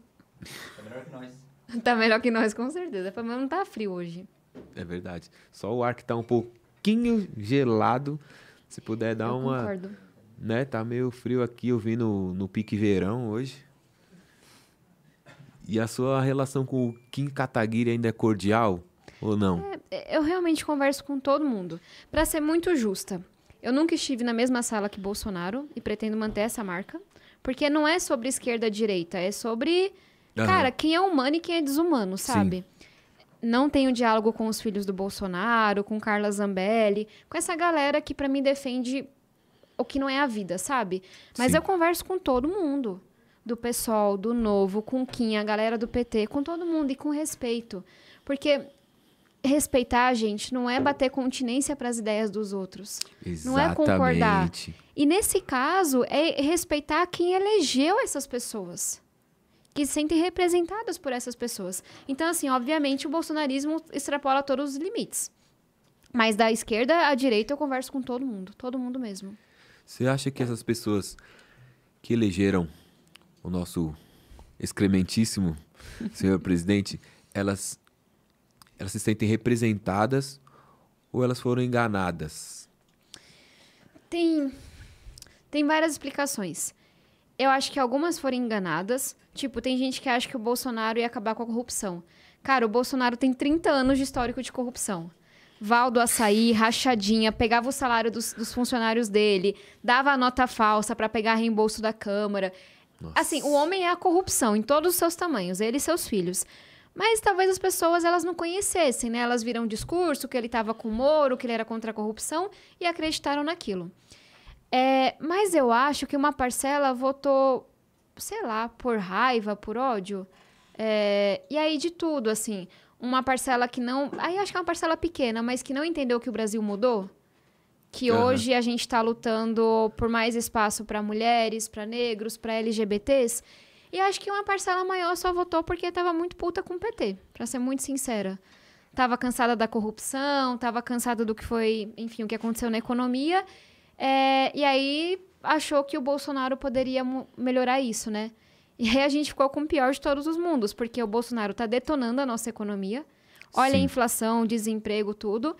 Tá melhor que nós. Tá melhor que nós, com certeza. Pelo menos não tá frio hoje. É verdade. Só o ar que tá um pouquinho gelado. Se puder dar Eu uma. concordo. Né? Tá meio frio aqui, eu vim no, no pique verão hoje. E a sua relação com o Kim Kataguiri ainda é cordial? Ou não? É, Eu realmente converso com todo mundo. Pra ser muito justa, eu nunca estive na mesma sala que Bolsonaro e pretendo manter essa marca. Porque não é sobre esquerda e direita, é sobre, Aham. cara, quem é humano e quem é desumano, sabe? Não tenho diálogo com os filhos do Bolsonaro, com Carla Zambelli, com essa galera que pra mim defende o que não é a vida, sabe? Mas Sim. eu converso com todo mundo. Do PSOL, do Novo, com Kim, a galera do PT, com todo mundo e com respeito. Porque respeitar, gente, não é bater continência para as ideias dos outros. Não é concordar. Exatamente. E nesse caso, é respeitar quem elegeu essas pessoas. Que se sentem representadas por essas pessoas. Então, assim, obviamente, o bolsonarismo extrapola todos os limites. Mas da esquerda à direita eu converso com todo mundo. Todo mundo mesmo. Você acha que essas pessoas que elegeram o nosso excrementíssimo senhor presidente, elas, elas se sentem representadas ou elas foram enganadas? Tem, tem várias explicações. Eu acho que algumas foram enganadas. Tipo, tem gente que acha que o Bolsonaro ia acabar com a corrupção. Cara, o Bolsonaro tem 30 anos de histórico de corrupção. Valdo açaí, rachadinha, pegava o salário dos, dos funcionários dele, dava a nota falsa para pegar reembolso da Câmara. Nossa. Assim, o homem é a corrupção em todos os seus tamanhos, ele e seus filhos. Mas talvez as pessoas elas não conhecessem, né? Elas viram um discurso que ele estava com o Moro, que ele era contra a corrupção e acreditaram naquilo. É, mas eu acho que uma parcela votou, sei lá, por raiva, por ódio. É, e aí de tudo, assim. Uma parcela que não. Aí acho que é uma parcela pequena, mas que não entendeu que o Brasil mudou. que Aham. hoje a gente está lutando por mais espaço para mulheres, para negros, para LGBTs. E acho que uma parcela maior só votou porque estava muito puta com o PT, para ser muito sincera. Tava cansada da corrupção, tava cansada do que foi, enfim, o que aconteceu na economia. É, e aí achou que o Bolsonaro poderia melhorar isso, né? E aí a gente ficou com o pior de todos os mundos, porque o Bolsonaro tá detonando a nossa economia. Olha a Sim. inflação, desemprego, tudo.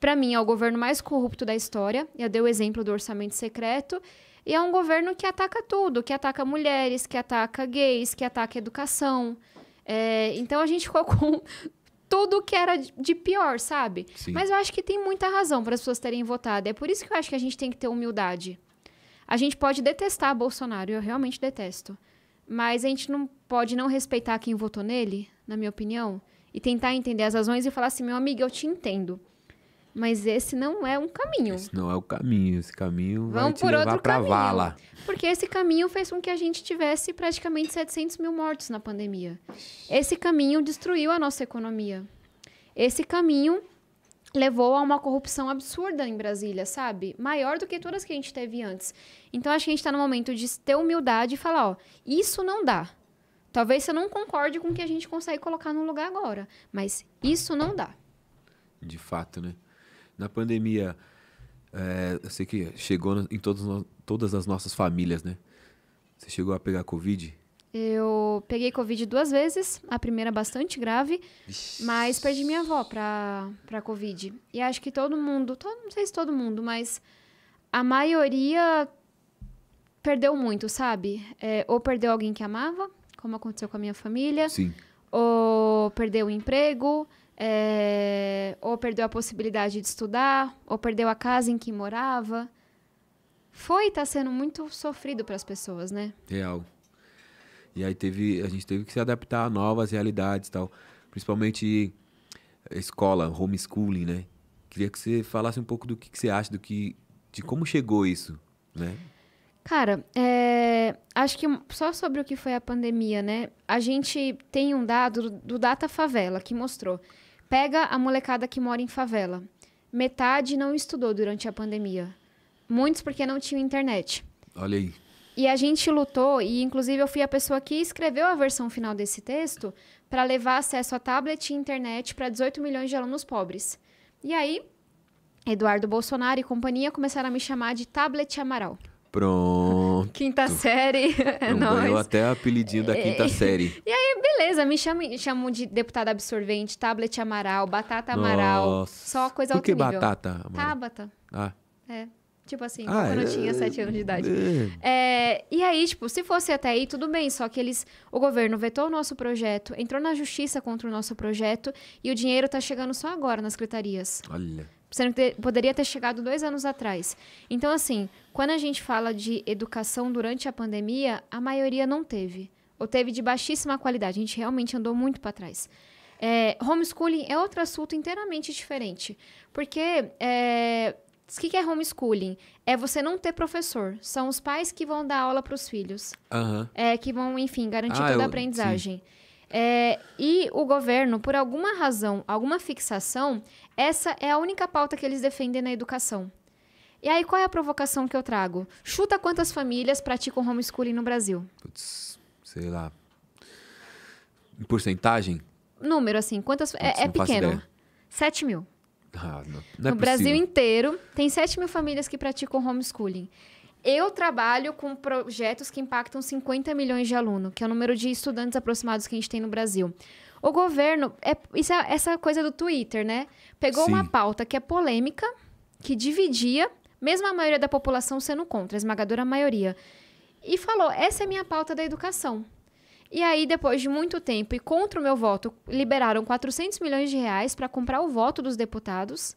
Para mim, é o governo mais corrupto da história. Eu dei o exemplo do orçamento secreto. E é um governo que ataca tudo, que ataca mulheres, que ataca gays, que ataca educação. É, então a gente ficou com tudo que era de- pior, sabe? Sim. Mas eu acho que tem muita razão para as pessoas terem votado. É por isso que eu acho que a gente tem que ter humildade. A gente pode detestar Bolsonaro, eu realmente detesto. Mas a gente não pode não respeitar quem votou nele, na minha opinião, e tentar entender as razões e falar assim, meu amigo, eu te entendo. Mas esse não é um caminho. Esse não é o caminho. Esse caminho vai Vamos te por levar caminho. vala. Porque esse caminho fez com que a gente tivesse praticamente 700 mil mortos na pandemia. Esse caminho destruiu a nossa economia. Esse caminho levou a uma corrupção absurda em Brasília, sabe? Maior do que todas que a gente teve antes. Então acho que a gente está no momento de ter humildade e falar, ó, isso não dá. Talvez você não concorde com o que a gente consegue colocar no lugar agora, mas isso não dá. De fato, né? Na pandemia, é, eu sei que chegou em todos todas as nossas famílias, né? Você chegou a pegar Covid? Eu peguei Covid duas vezes, a primeira bastante grave, mas perdi minha avó pra, pra Covid. E acho que todo mundo, todo, não sei se todo mundo, mas a maioria perdeu muito, sabe? É, ou perdeu alguém que amava, como aconteceu com a minha família, Sim. ou perdeu o emprego, é, ou perdeu a possibilidade de estudar, ou perdeu a casa em que morava. Foi e tá sendo muito sofrido para as pessoas, né? Real. E aí teve, a gente teve que se adaptar a novas realidades tal. Principalmente escola, homeschooling, né? Queria que você falasse um pouco do que, que você acha, do que, de como chegou isso, né? Cara, é, acho que só sobre o que foi a pandemia, né? A gente tem um dado do, do Data Favela que mostrou. Pega a molecada que mora em favela. Metade não estudou durante a pandemia. Muitos porque não tinham internet. Olha aí. E a gente lutou, e inclusive eu fui a pessoa que escreveu a versão final desse texto para levar acesso a tablet e internet para 18 milhões de alunos pobres. E aí, Eduardo Bolsonaro e companhia começaram a me chamar de Tablet Amaral. Pronto. Quinta série, é ganhou nóis. até o apelidinho da quinta série. Beleza, me chamam, chamam de deputada absorvente, tablet amaral, batata amaral. Nossa. Só coisa Por que nível. batata, mano? Tabata. Ah. É. Tipo assim, Ah, quando eu é- tinha sete anos de idade. É. É, e aí, tipo, se fosse até aí, tudo bem. Só que eles. O governo vetou o nosso projeto, entrou na justiça contra o nosso projeto e o dinheiro tá chegando só agora nas secretarias. Olha. Sendo que poderia ter chegado dois anos atrás. Então, assim, quando a gente fala de educação durante a pandemia, a maioria não teve. Ou teve de baixíssima qualidade. A gente realmente andou muito para trás. É, homeschooling é outro assunto inteiramente diferente. Porque é, o que que é homeschooling? É você não ter professor. São os pais que vão dar aula para os filhos é, que vão, enfim, garantir Ah, toda a aprendizagem. É, e o governo, por alguma razão, alguma fixação, essa é a única pauta que eles defendem na educação. E aí, qual é a provocação que eu trago? Chuta quantas famílias praticam homeschooling no Brasil? Putz, sei lá. Em porcentagem? Número, assim, quantas. Putz, É, é pequeno. ideia. 7 mil. Ah, não. não é no Brasil possível. inteiro, tem 7 mil famílias que praticam homeschooling. Eu trabalho com projetos que impactam 50 milhões de alunos, que é o número de estudantes aproximados que a gente tem no Brasil. O governo, é, isso é essa coisa do Twitter, né? Pegou uma Sim. pauta que é polêmica, que dividia, mesmo a maioria da população sendo contra, a esmagadora maioria, e falou: essa é a minha pauta da educação. E aí, depois de muito tempo e contra o meu voto, liberaram 400 milhões de reais para comprar o voto dos deputados,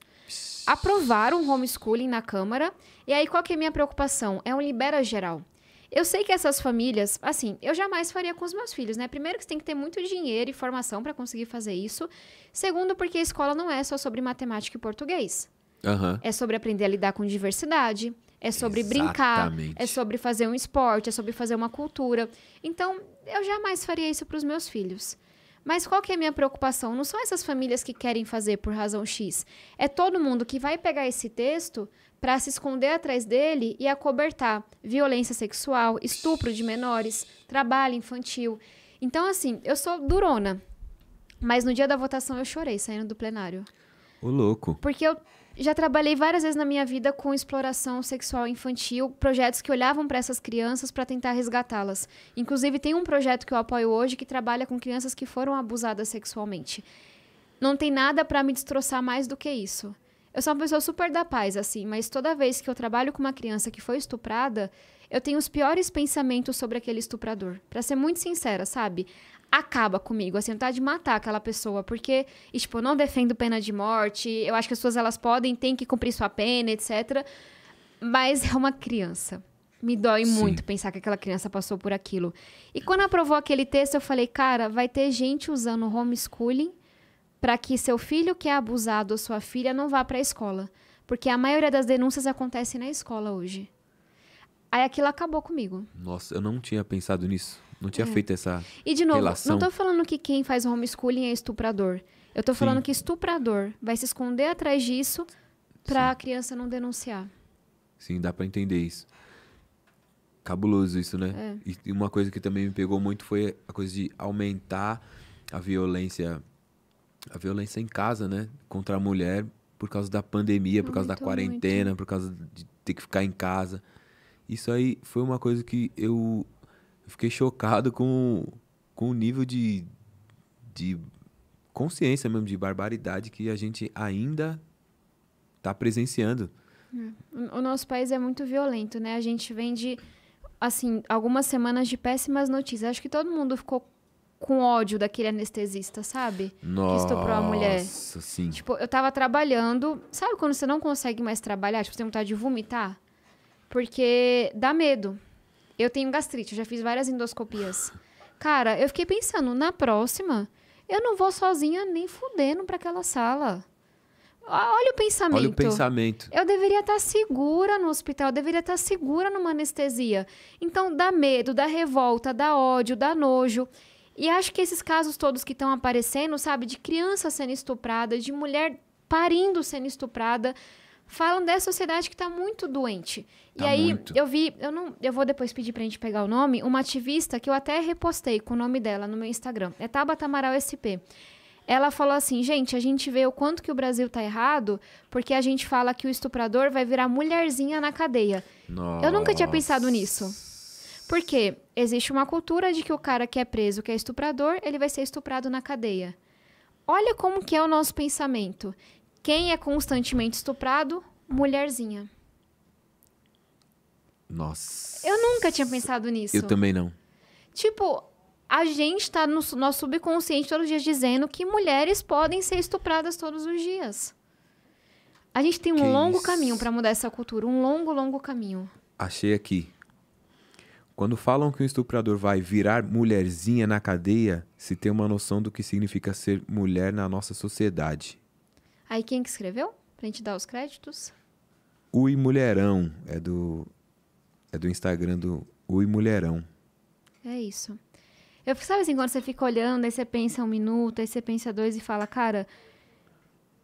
aprovaram o homeschooling na Câmara. E aí, qual que é a minha preocupação? É um libera geral. Eu sei que essas famílias, assim, eu jamais faria com os meus filhos, né? Primeiro que você tem que ter muito dinheiro e formação para conseguir fazer isso. Segundo, porque a escola não é só sobre matemática e português. Aham. É sobre aprender a lidar com diversidade, é sobre brincar, Exatamente. é sobre fazer um esporte, é sobre fazer uma cultura. Então, eu jamais faria isso para os meus filhos. Mas qual que é a minha preocupação? Não são essas famílias que querem fazer por razão X. É todo mundo que vai pegar esse texto para se esconder atrás dele e acobertar violência sexual, estupro de menores, trabalho infantil. Então, assim, eu sou durona. Mas no dia da votação eu chorei saindo do plenário. Ô, louco. Porque eu já trabalhei várias vezes na minha vida com exploração sexual infantil, projetos que olhavam para essas crianças para tentar resgatá-las. Inclusive, tem um projeto que eu apoio hoje que trabalha com crianças que foram abusadas sexualmente. Não tem nada para me destroçar mais do que isso. Eu sou uma pessoa super da paz, assim, mas toda vez que eu trabalho com uma criança que foi estuprada, eu tenho os piores pensamentos sobre aquele estuprador. Para ser muito sincera, sabe? Acaba comigo, assim, vontade de matar aquela pessoa, porque, e, tipo, eu não defendo pena de morte, eu acho que as pessoas elas podem, têm que cumprir sua pena, etc. Mas é uma criança. Me dói Sim. muito pensar que aquela criança passou por aquilo. E quando aprovou aquele texto, eu falei, cara, vai ter gente usando homeschooling para que seu filho que é abusado ou sua filha não vá para a escola. Porque a maioria das denúncias acontece na escola hoje. Aí aquilo acabou comigo. Nossa, eu não tinha pensado nisso. Não É. tinha feito essa. E de novo, Relação. não tô falando que quem faz homeschooling é estuprador. Eu tô falando Sim. que estuprador vai se esconder atrás disso pra a criança não denunciar. Sim, dá pra entender isso. Cabuloso isso, né? É. E- uma coisa que também me pegou muito foi a coisa de aumentar a violência, a violência em casa, né? Contra a mulher por causa da pandemia, por causa da Muito, quarentena, por causa de ter que ficar em casa. Isso aí foi uma coisa que eu eu fiquei chocado com, com o nível de, de consciência mesmo, de barbaridade que a gente ainda tá presenciando. O o nosso país é muito violento, né? A gente vem de, assim, algumas semanas de péssimas notícias. Acho que todo mundo ficou com ódio daquele anestesista, sabe? Nossa, estuprou a mulher. sim. Tipo, eu tava trabalhando. Sabe quando você não consegue mais trabalhar? Tipo, você tem vontade de vomitar? Porque dá medo. Eu tenho gastrite, eu já fiz várias endoscopias. Cara, eu fiquei pensando, na próxima, eu não vou sozinha nem fudendo pra aquela sala. Olha o pensamento. Olha o pensamento. Eu deveria estar segura no hospital, eu deveria estar segura numa anestesia. Então, dá medo, dá revolta, dá ódio, dá nojo. E acho que esses casos todos que estão aparecendo, sabe, de criança sendo estuprada, de mulher parindo sendo estuprada, falam dessa sociedade que está muito doente. e Tá aí, muito. eu vi, eu não, eu vou depois pedir pra gente pegar o nome, uma ativista que eu até repostei com o nome dela no meu Instagram. É Tabata Amaral SP. Ela falou assim, gente, a gente vê o quanto que o Brasil tá errado, porque a gente fala que o estuprador vai virar mulherzinha na cadeia. Eu nunca tinha pensado nisso. Porque existe uma cultura de que o cara que é preso, que é estuprador, ele vai ser estuprado na cadeia. Olha como que é o nosso pensamento. Quem é constantemente estuprado? Mulherzinha. Nossa. Eu nunca tinha pensado nisso. Eu também não. Tipo, a gente tá no nosso subconsciente todos os dias dizendo que mulheres podem ser estupradas todos os dias. A gente tem um Que longo isso. caminho pra mudar essa cultura, um longo, longo caminho. Achei aqui. Quando falam que o estuprador vai virar mulherzinha na cadeia, se tem uma noção do que significa ser mulher na nossa sociedade. Aí quem que escreveu? Pra gente dar os créditos? Ui Mulherão é do é do Instagram do Ui Mulherão. É isso. Eu sabe assim, quando você fica olhando, aí você pensa um minuto, aí você pensa dois e fala, cara,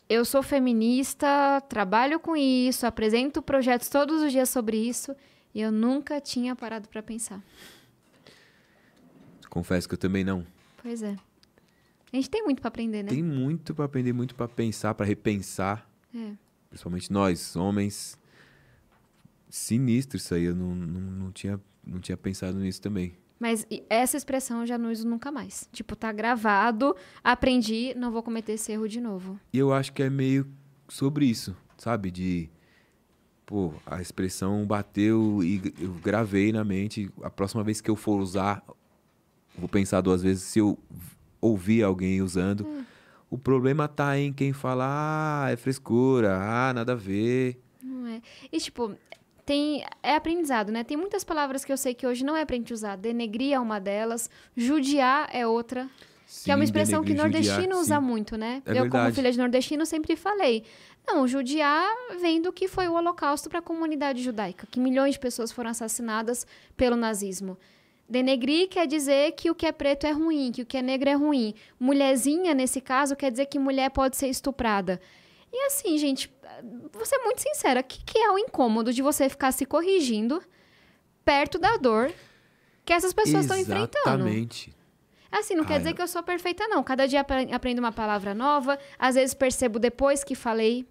eu sou feminista, trabalho com isso, apresento projetos todos os dias sobre isso, e eu nunca tinha parado pra pensar. Confesso que eu também não. Pois é. A gente tem muito pra aprender, né? Tem muito pra aprender, muito pra pensar, pra repensar. É. Principalmente nós, homens. Sinistro isso aí. Eu não, não, não, tinha, não tinha pensado nisso também. Mas essa expressão eu já não uso nunca mais. Tipo, tá gravado, aprendi, não vou cometer esse erro de novo. E eu acho que é meio sobre isso, sabe? De. Pô, a expressão bateu e eu gravei na mente. A próxima vez que eu for usar, vou pensar duas vezes se eu ouvir alguém usando. O problema tá em quem fala, ah, é frescura, ah, nada a ver. Não é. E, tipo, tem. É aprendizado, né? Tem muitas palavras que eu sei que hoje não é pra gente usar. Denegrir é uma delas, judiar é outra. que é uma Sim, expressão que denegrir, judiar, nordestino usa sim. muito, né? É eu, como verdade. filha de nordestino, sempre falei. Não, judiar vem do que foi o holocausto para a comunidade judaica, que milhões de pessoas foram assassinadas pelo nazismo. Denegrir quer dizer que o que é preto é ruim, que o que é negro é ruim. Mulherzinha, nesse caso, quer dizer que mulher pode ser estuprada. E assim, gente, vou ser muito sincera, o que, que é o incômodo de você ficar se corrigindo perto da dor que essas pessoas estão enfrentando? Exatamente. Assim, não quer dizer que eu sou perfeita, não. Cada dia apre- aprendo uma palavra nova, às vezes percebo depois que falei.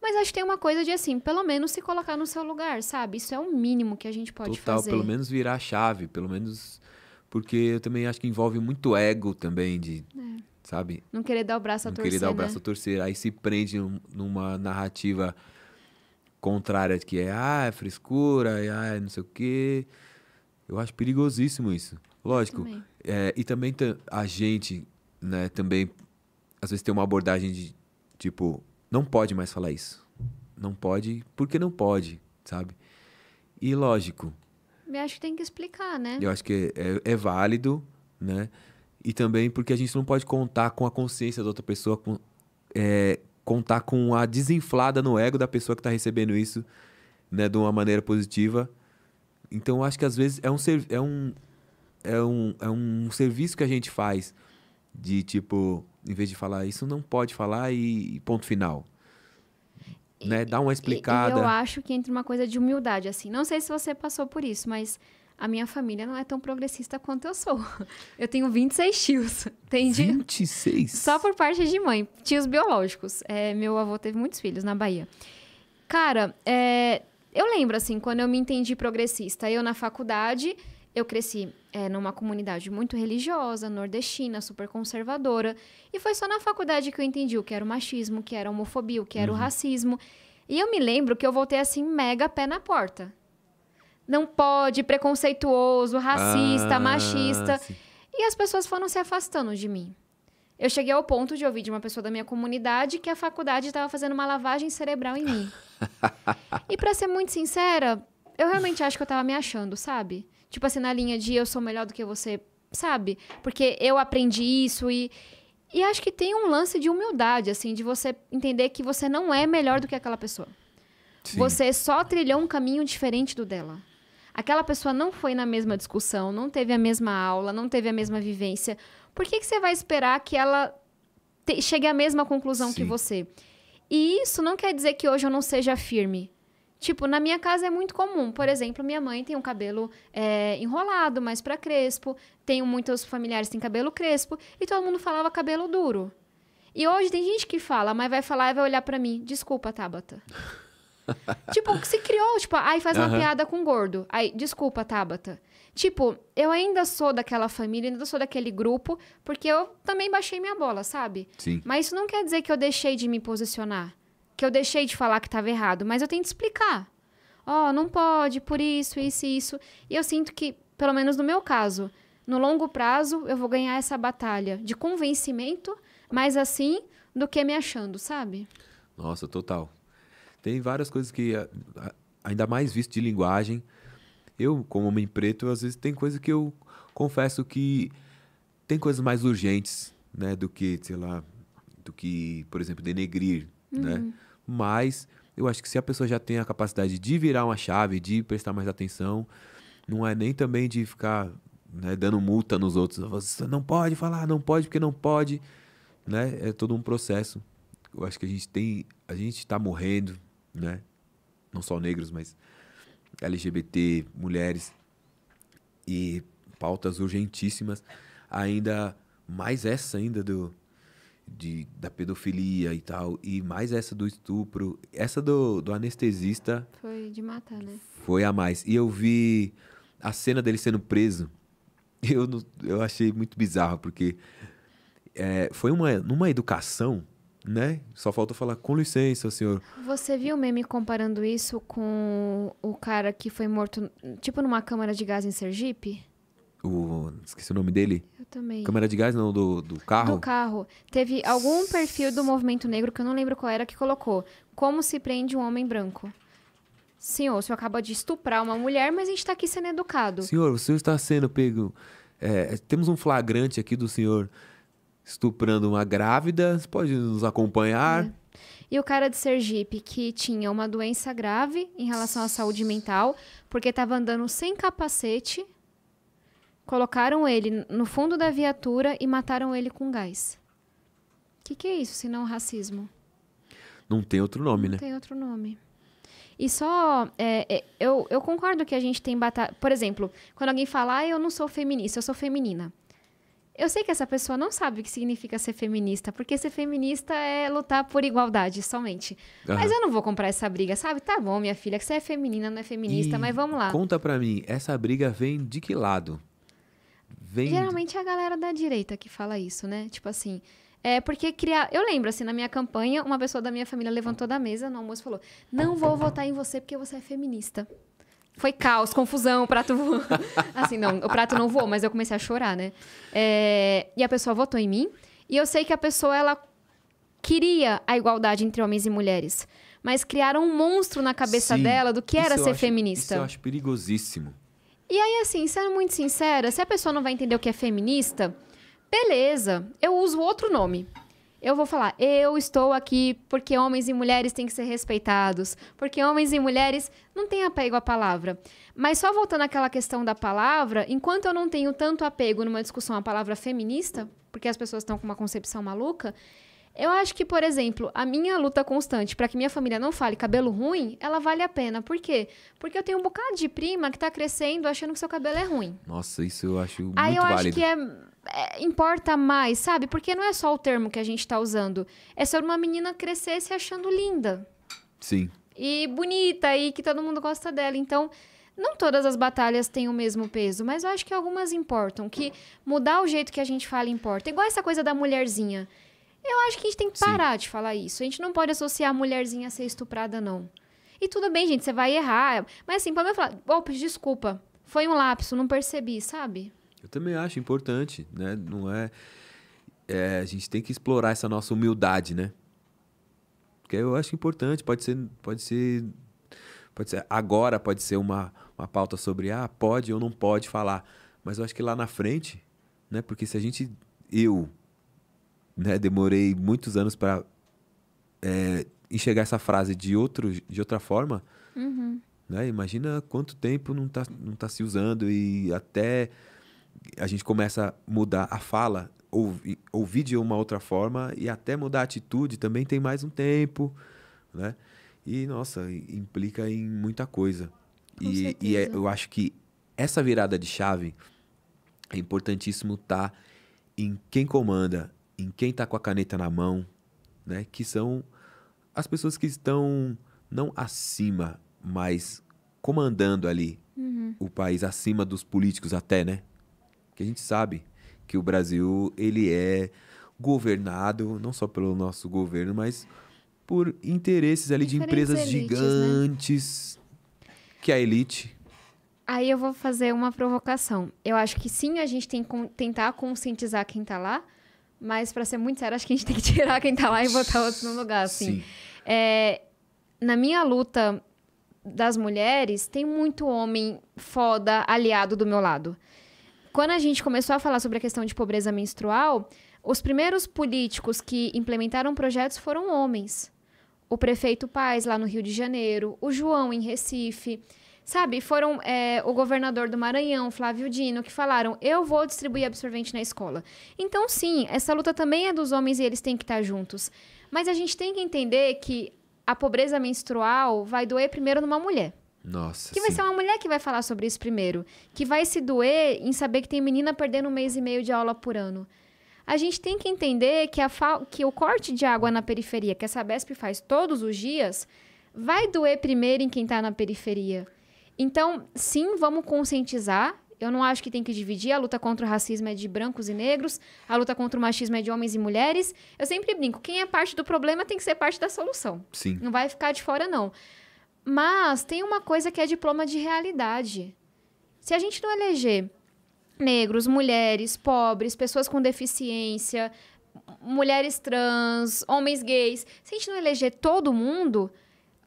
Mas acho que tem uma coisa de assim, pelo menos se colocar no seu lugar, sabe? Isso é o mínimo que a gente pode Total, fazer. pelo menos virar a chave, pelo menos. Porque eu também acho que envolve muito ego também, de. Sabe? Não querer dar o braço a não torcer, querer dar o né? braço a torcer. Aí se prende num- numa narrativa contrária, que é, ah, é frescura, e, ah, é não sei o quê. Eu acho perigosíssimo isso. Lógico. Também. É, e também ta- a gente, né, também, às vezes tem uma abordagem de, tipo, não pode mais falar isso. Não pode, porque não pode, sabe? E lógico, Eu acho que tem que explicar, né? eu acho que é, é válido, né? E também porque a gente não pode contar com a consciência da outra pessoa, com- é, contar com a desinflada no ego da pessoa que está recebendo isso, né? De uma maneira positiva. Então, eu acho que às vezes é um, ser, é um, é um, é um serviço que a gente faz de tipo, em vez de falar isso, não pode falar e, e ponto final. né? Dá uma E- explicada. E, eu acho que entra uma coisa de humildade, assim. Não sei se você passou por isso, mas a minha família não é tão progressista quanto eu sou. Eu tenho 26 tios, entende? 26? Só por parte de mãe, tios biológicos. É, meu avô teve muitos filhos na Bahia. Cara, é, eu lembro, assim, quando eu me entendi progressista, eu na faculdade, eu cresci é, numa comunidade muito religiosa, nordestina, super conservadora. E foi só na faculdade que eu entendi o que era o machismo, o que era a homofobia, o que era o racismo. E eu me lembro que eu voltei assim, mega pé na porta. Não pode, preconceituoso, racista, Ah, machista. sim. E as pessoas foram se afastando de mim. Eu cheguei ao ponto de ouvir de uma pessoa da minha comunidade que a faculdade estava fazendo uma lavagem cerebral em mim. e pra ser muito sincera, eu realmente acho que eu tava me achando, sabe? Tipo assim, na linha de eu sou melhor do que você, sabe? Porque eu aprendi isso e. E acho que tem um lance de humildade, assim, de você entender que você não é melhor do que aquela pessoa. Sim. Você só trilhou um caminho diferente do dela. Aquela pessoa não foi na mesma discussão, não teve a mesma aula, não teve a mesma vivência. Por que, que você vai esperar que ela te- chegue à mesma conclusão que Sim. você? E isso não quer dizer que hoje eu não seja firme. Tipo, na minha casa é muito comum. Por exemplo, minha mãe tem um cabelo é, enrolado, mais pra crespo. Tenho muitos familiares que têm cabelo crespo. E todo mundo falava cabelo duro. E hoje tem gente que fala, mas vai falar e vai olhar pra mim. Desculpa, Tabata. tipo, se criou, tipo, aí faz uma Aham. piada com gordo. Aí, desculpa, Tabata. Tipo, eu ainda sou daquela família, ainda sou daquele grupo, porque eu também baixei minha bola, sabe? Sim. Mas isso não quer dizer que eu deixei de me posicionar, que eu deixei de falar que estava errado, mas eu tenho que explicar. Ó, não pode, por isso, isso e isso. E eu sinto que, pelo menos no meu caso, no longo prazo, eu vou ganhar essa batalha de convencimento, mais assim do que me achando, sabe? Nossa, total. Tem várias coisas que, ainda mais visto de linguagem, eu, como homem preto, às vezes tem coisa que eu confesso que tem coisas mais urgentes, né, do que, sei lá, do que, por exemplo, denegrir, né? Mas eu acho que se a pessoa já tem a capacidade de virar uma chave, de prestar mais atenção, não é nem também de ficar né, dando multa nos outros. Você não pode falar, não pode porque não pode, né? É todo um processo. Eu acho que a gente tem, a gente está morrendo, né? Não só negros, mas LGBT, mulheres e pautas urgentíssimas. Ainda mais essa ainda do de, da pedofilia e tal e mais essa do estupro, essa do, do anestesista Foi de matar, né? foi a mais. E eu vi a cena dele sendo preso. Eu, não- eu achei muito bizarro, porque é, foi uma, numa educação, né? Só faltou falar, com licença, senhor. Você viu o meme comparando isso com o cara que foi morto, tipo, numa câmara de gás em Sergipe? O, esqueci o nome dele. Também. Câmara de gás, não, do, do carro. Do carro. Teve algum perfil do movimento negro, que eu não lembro qual era, que colocou como se prende um homem branco. Senhor, o senhor acaba de estuprar uma mulher, mas a gente tá aqui sendo educado. Senhor, o senhor está sendo pego. é, temos um flagrante aqui do senhor estuprando uma grávida. Você pode nos acompanhar? É. E o cara de Sergipe, que tinha uma doença grave em relação à saúde mental, porque tava andando sem capacete, colocaram ele no fundo da viatura e mataram ele com gás. O que, que é isso, se não racismo? Não tem outro nome, Não né? tem outro nome. E só. é, é, eu, eu concordo que a gente tem batalha. Por exemplo, quando alguém fala, ah, eu não sou feminista, eu sou feminina. Eu sei que essa pessoa não sabe o que significa ser feminista, porque ser feminista é lutar por igualdade somente. Mas Aham. eu não vou comprar essa briga, sabe? Tá bom, minha filha, que você é feminina, não é feminista, E mas vamos lá. Conta pra mim, essa briga vem de que lado? Vem. Geralmente é a galera da direita que fala isso, né? Tipo assim. É porque criar. Eu lembro, assim, na minha campanha, uma pessoa da minha família levantou da mesa no almoço e falou: Não vou votar em você porque você é feminista. Foi caos, confusão, o prato voou. assim, não, o prato não voou, mas eu comecei a chorar, né? É, e a pessoa votou em mim. E eu sei que a pessoa, ela queria a igualdade entre homens e mulheres. Mas criaram um monstro na cabeça Sim, dela do que era ser acho- feminista. Isso eu acho perigosíssimo. E aí, assim, sendo muito sincera, se a pessoa não vai entender o que é feminista, beleza, eu uso outro nome. Eu vou falar, eu estou aqui porque homens e mulheres têm que ser respeitados, porque homens e mulheres não têm apego à palavra. Mas só voltando àquela questão da palavra, enquanto eu não tenho tanto apego numa discussão à palavra feminista, porque as pessoas estão com uma concepção maluca, eu acho que, por exemplo, a minha luta constante para que minha família não fale cabelo ruim, ela vale a pena. Por quê? Porque eu tenho um bocado de prima que tá crescendo achando que seu cabelo é ruim. Nossa, isso eu acho muito Aí eu válido. acho que é, é- importa mais, sabe? Porque não é só o termo que a gente tá usando. É sobre uma menina crescer se achando linda Sim. e bonita e que todo mundo gosta dela. Então, não todas as batalhas têm o mesmo peso, mas eu acho que algumas importam. Que mudar o jeito que a gente fala importa. Igual essa coisa da mulherzinha. Eu acho que a gente tem que Sim. parar de falar isso. A gente não pode associar a mulherzinha a ser estuprada, não. E tudo bem, gente, você vai errar. Mas assim, pode falar, opa, desculpa. Foi um lapso, não percebi, sabe? Eu também acho importante, né? Não é, é, A gente tem que explorar essa nossa humildade, né? Porque eu acho importante, pode ser. Pode ser. Pode ser agora pode ser uma, uma pauta sobre ah, pode ou não pode falar. Mas eu acho que lá na frente, né? Porque se a gente. Eu né, demorei muitos anos para enxergar essa frase de, outro, de outra forma. Né? Imagina quanto tempo não está não tá se usando e até a gente começa a mudar a fala, ouvi, ouvir de uma outra forma e até mudar a atitude também tem mais um tempo, né? E, nossa, implica em muita coisa. Com E, e é- eu acho que essa virada de chave é importantíssimo estar em quem comanda, em quem está com a caneta na mão, né? Que são as pessoas que estão não acima, mas comandando ali o país acima dos políticos até, né? Que a gente sabe que o Brasil ele é governado não só pelo nosso governo, mas por interesses ali de empresas elites, né? gigantes, que é a elite. Aí eu vou fazer uma provocação. Eu acho que sim, a gente tem que tentar conscientizar quem tá lá, mas pra ser muito sério, acho que a gente tem que tirar quem tá lá e botar outros no lugar, assim. Sim. É, na minha luta das mulheres, tem muito homem foda aliado do meu lado. Quando a gente começou a falar sobre a questão de pobreza menstrual, os primeiros políticos que implementaram projetos foram homens. O prefeito Paz, lá no Rio de Janeiro, o João, em Recife. Sabe, foram é, o governador do Maranhão, Flávio Dino, que falaram: eu vou distribuir absorvente na escola. Então, sim, essa luta também é dos homens e eles têm que estar juntos. Mas a gente tem que entender que a pobreza menstrual vai doer primeiro numa mulher. Nossa. Que vai sim. ser uma mulher que vai falar sobre isso primeiro. Que vai se doer em saber que tem menina perdendo um mês e meio de aula por ano. A gente tem que entender que, a que o corte de água na periferia, que a Sabesp faz todos os dias, vai doer primeiro em quem está na periferia. Então, sim, vamos conscientizar. Eu não acho que tem que dividir. A luta contra o racismo é de brancos e negros, a luta contra o machismo é de homens e mulheres. Eu sempre brinco: quem é parte do problema tem que ser parte da solução. Sim. Não vai ficar de fora, não. Mas tem uma coisa que é diploma de realidade. Se a gente não eleger negros, mulheres, pobres, pessoas com deficiência, mulheres trans, homens gays, se a gente não eleger todo mundo,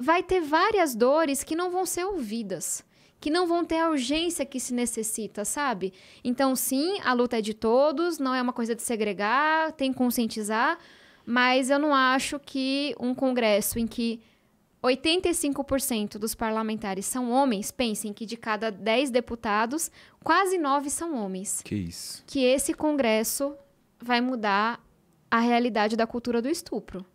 vai ter várias dores que não vão ser ouvidas, que não vão ter a urgência que se necessita, sabe? Então, sim, a luta é de todos, não é uma coisa de segregar, tem que conscientizar, mas eu não acho que um congresso em que 85% dos parlamentares são homens, pensem que de cada 10 deputados, quase 9 são homens. Que isso. Que esse Congresso vai mudar a realidade da cultura do estupro.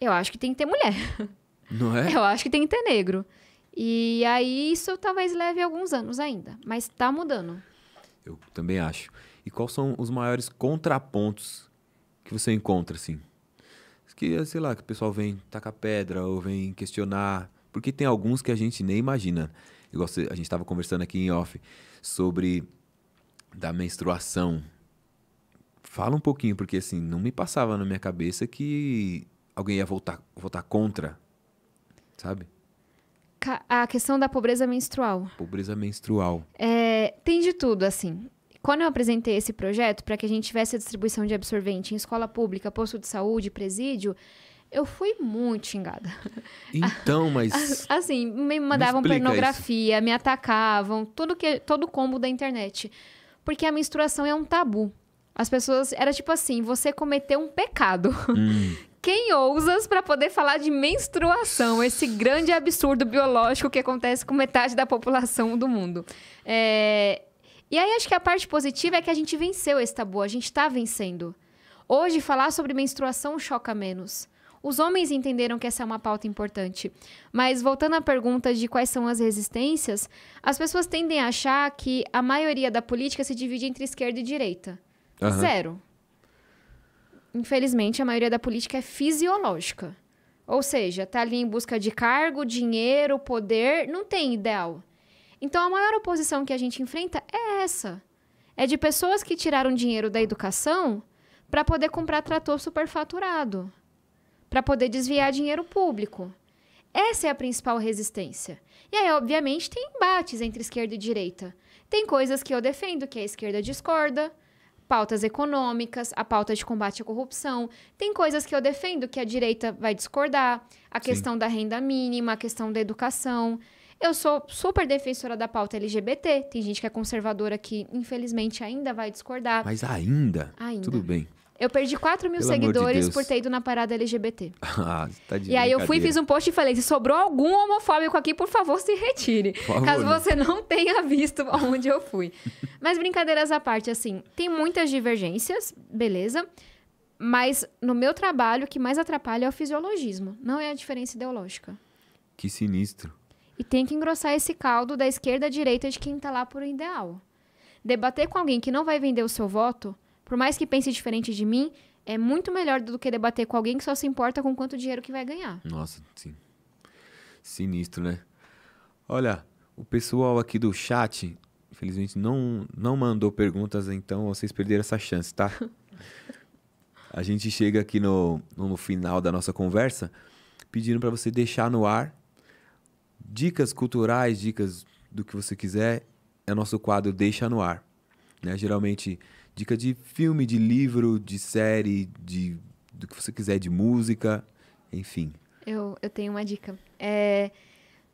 Eu acho que tem que ter mulher. Não é? Eu acho que tem que ter negro. E aí isso talvez leve alguns anos ainda, mas tá mudando. Eu também acho. E quais são os maiores contrapontos que você encontra, assim? Que, sei lá, que o pessoal vem tacar pedra ou vem questionar. Porque tem alguns que a gente nem imagina. Igual a gente estava conversando aqui em off sobre da menstruação. Fala um pouquinho, porque assim, não me passava na minha cabeça que alguém ia votar, votar contra, sabe? A questão da pobreza menstrual. Pobreza menstrual. É, tem de tudo, assim. Quando eu apresentei esse projeto para que a gente tivesse a distribuição de absorvente em escola pública, posto de saúde, presídio, eu fui muito xingada. Então, mas. Assim, me mandavam explica pornografia, me atacavam, tudo que todo o combo da internet. Porque a menstruação é um tabu. As pessoas era tipo assim, você cometeu um pecado. hum, Quem ousas para poder falar de menstruação, esse grande absurdo biológico que acontece com metade da população do mundo? É, E aí acho que a parte positiva é que a gente venceu esse tabu, a gente está vencendo. Hoje falar sobre menstruação choca menos. Os homens entenderam que essa é uma pauta importante. Mas voltando à pergunta de quais são as resistências, as pessoas tendem a achar que a maioria da política se divide entre esquerda e direita. aham. Zero. Infelizmente, a maioria da política é fisiológica. Ou seja, tá ali em busca de cargo, dinheiro, poder, não tem ideal. Então, a maior oposição que a gente enfrenta é essa. É de pessoas que tiraram dinheiro da educação para poder comprar trator superfaturado, para poder desviar dinheiro público. Essa é a principal resistência. E aí, obviamente, tem embates entre esquerda e direita. Tem coisas que eu defendo que a esquerda discorda, pautas econômicas, a pauta de combate à corrupção. Tem coisas que eu defendo que a direita vai discordar, a Sim. questão da renda mínima, a questão da educação. Eu sou super defensora da pauta LGBT. Tem gente que é conservadora que, infelizmente, ainda vai discordar. Mas ainda, Ainda. tudo bem. Eu perdi 4 mil Pelo de seguidores Deus. por ter ido na parada LGBT. Ah, tá de E aí eu fui fiz um post e falei: se sobrou algum homofóbico aqui, por favor, se retire. favor, Caso né? você não tenha visto onde eu fui. Mas brincadeiras à parte, assim, tem muitas divergências, beleza. Mas no meu trabalho, o que mais atrapalha é o fisiologismo, não é a diferença ideológica. Que sinistro. E tem que engrossar esse caldo da esquerda à direita de quem tá lá por um ideal. Debater com alguém que não vai vender o seu voto, por mais que pense diferente de mim, é muito melhor do que debater com alguém que só se importa com quanto dinheiro que vai ganhar. Nossa, sim. Sinistro, né? Olha, o pessoal aqui do chat, infelizmente, não, não mandou perguntas, então vocês perderam essa chance, tá? A gente chega aqui no, no final da nossa conversa pedindo para você deixar no ar dicas culturais, dicas do que você quiser. É o nosso quadro Deixa no Ar. Né? Geralmente, dica de filme, de livro, de série, de, do que você quiser, de música, enfim. Eu, eu tenho uma dica. É,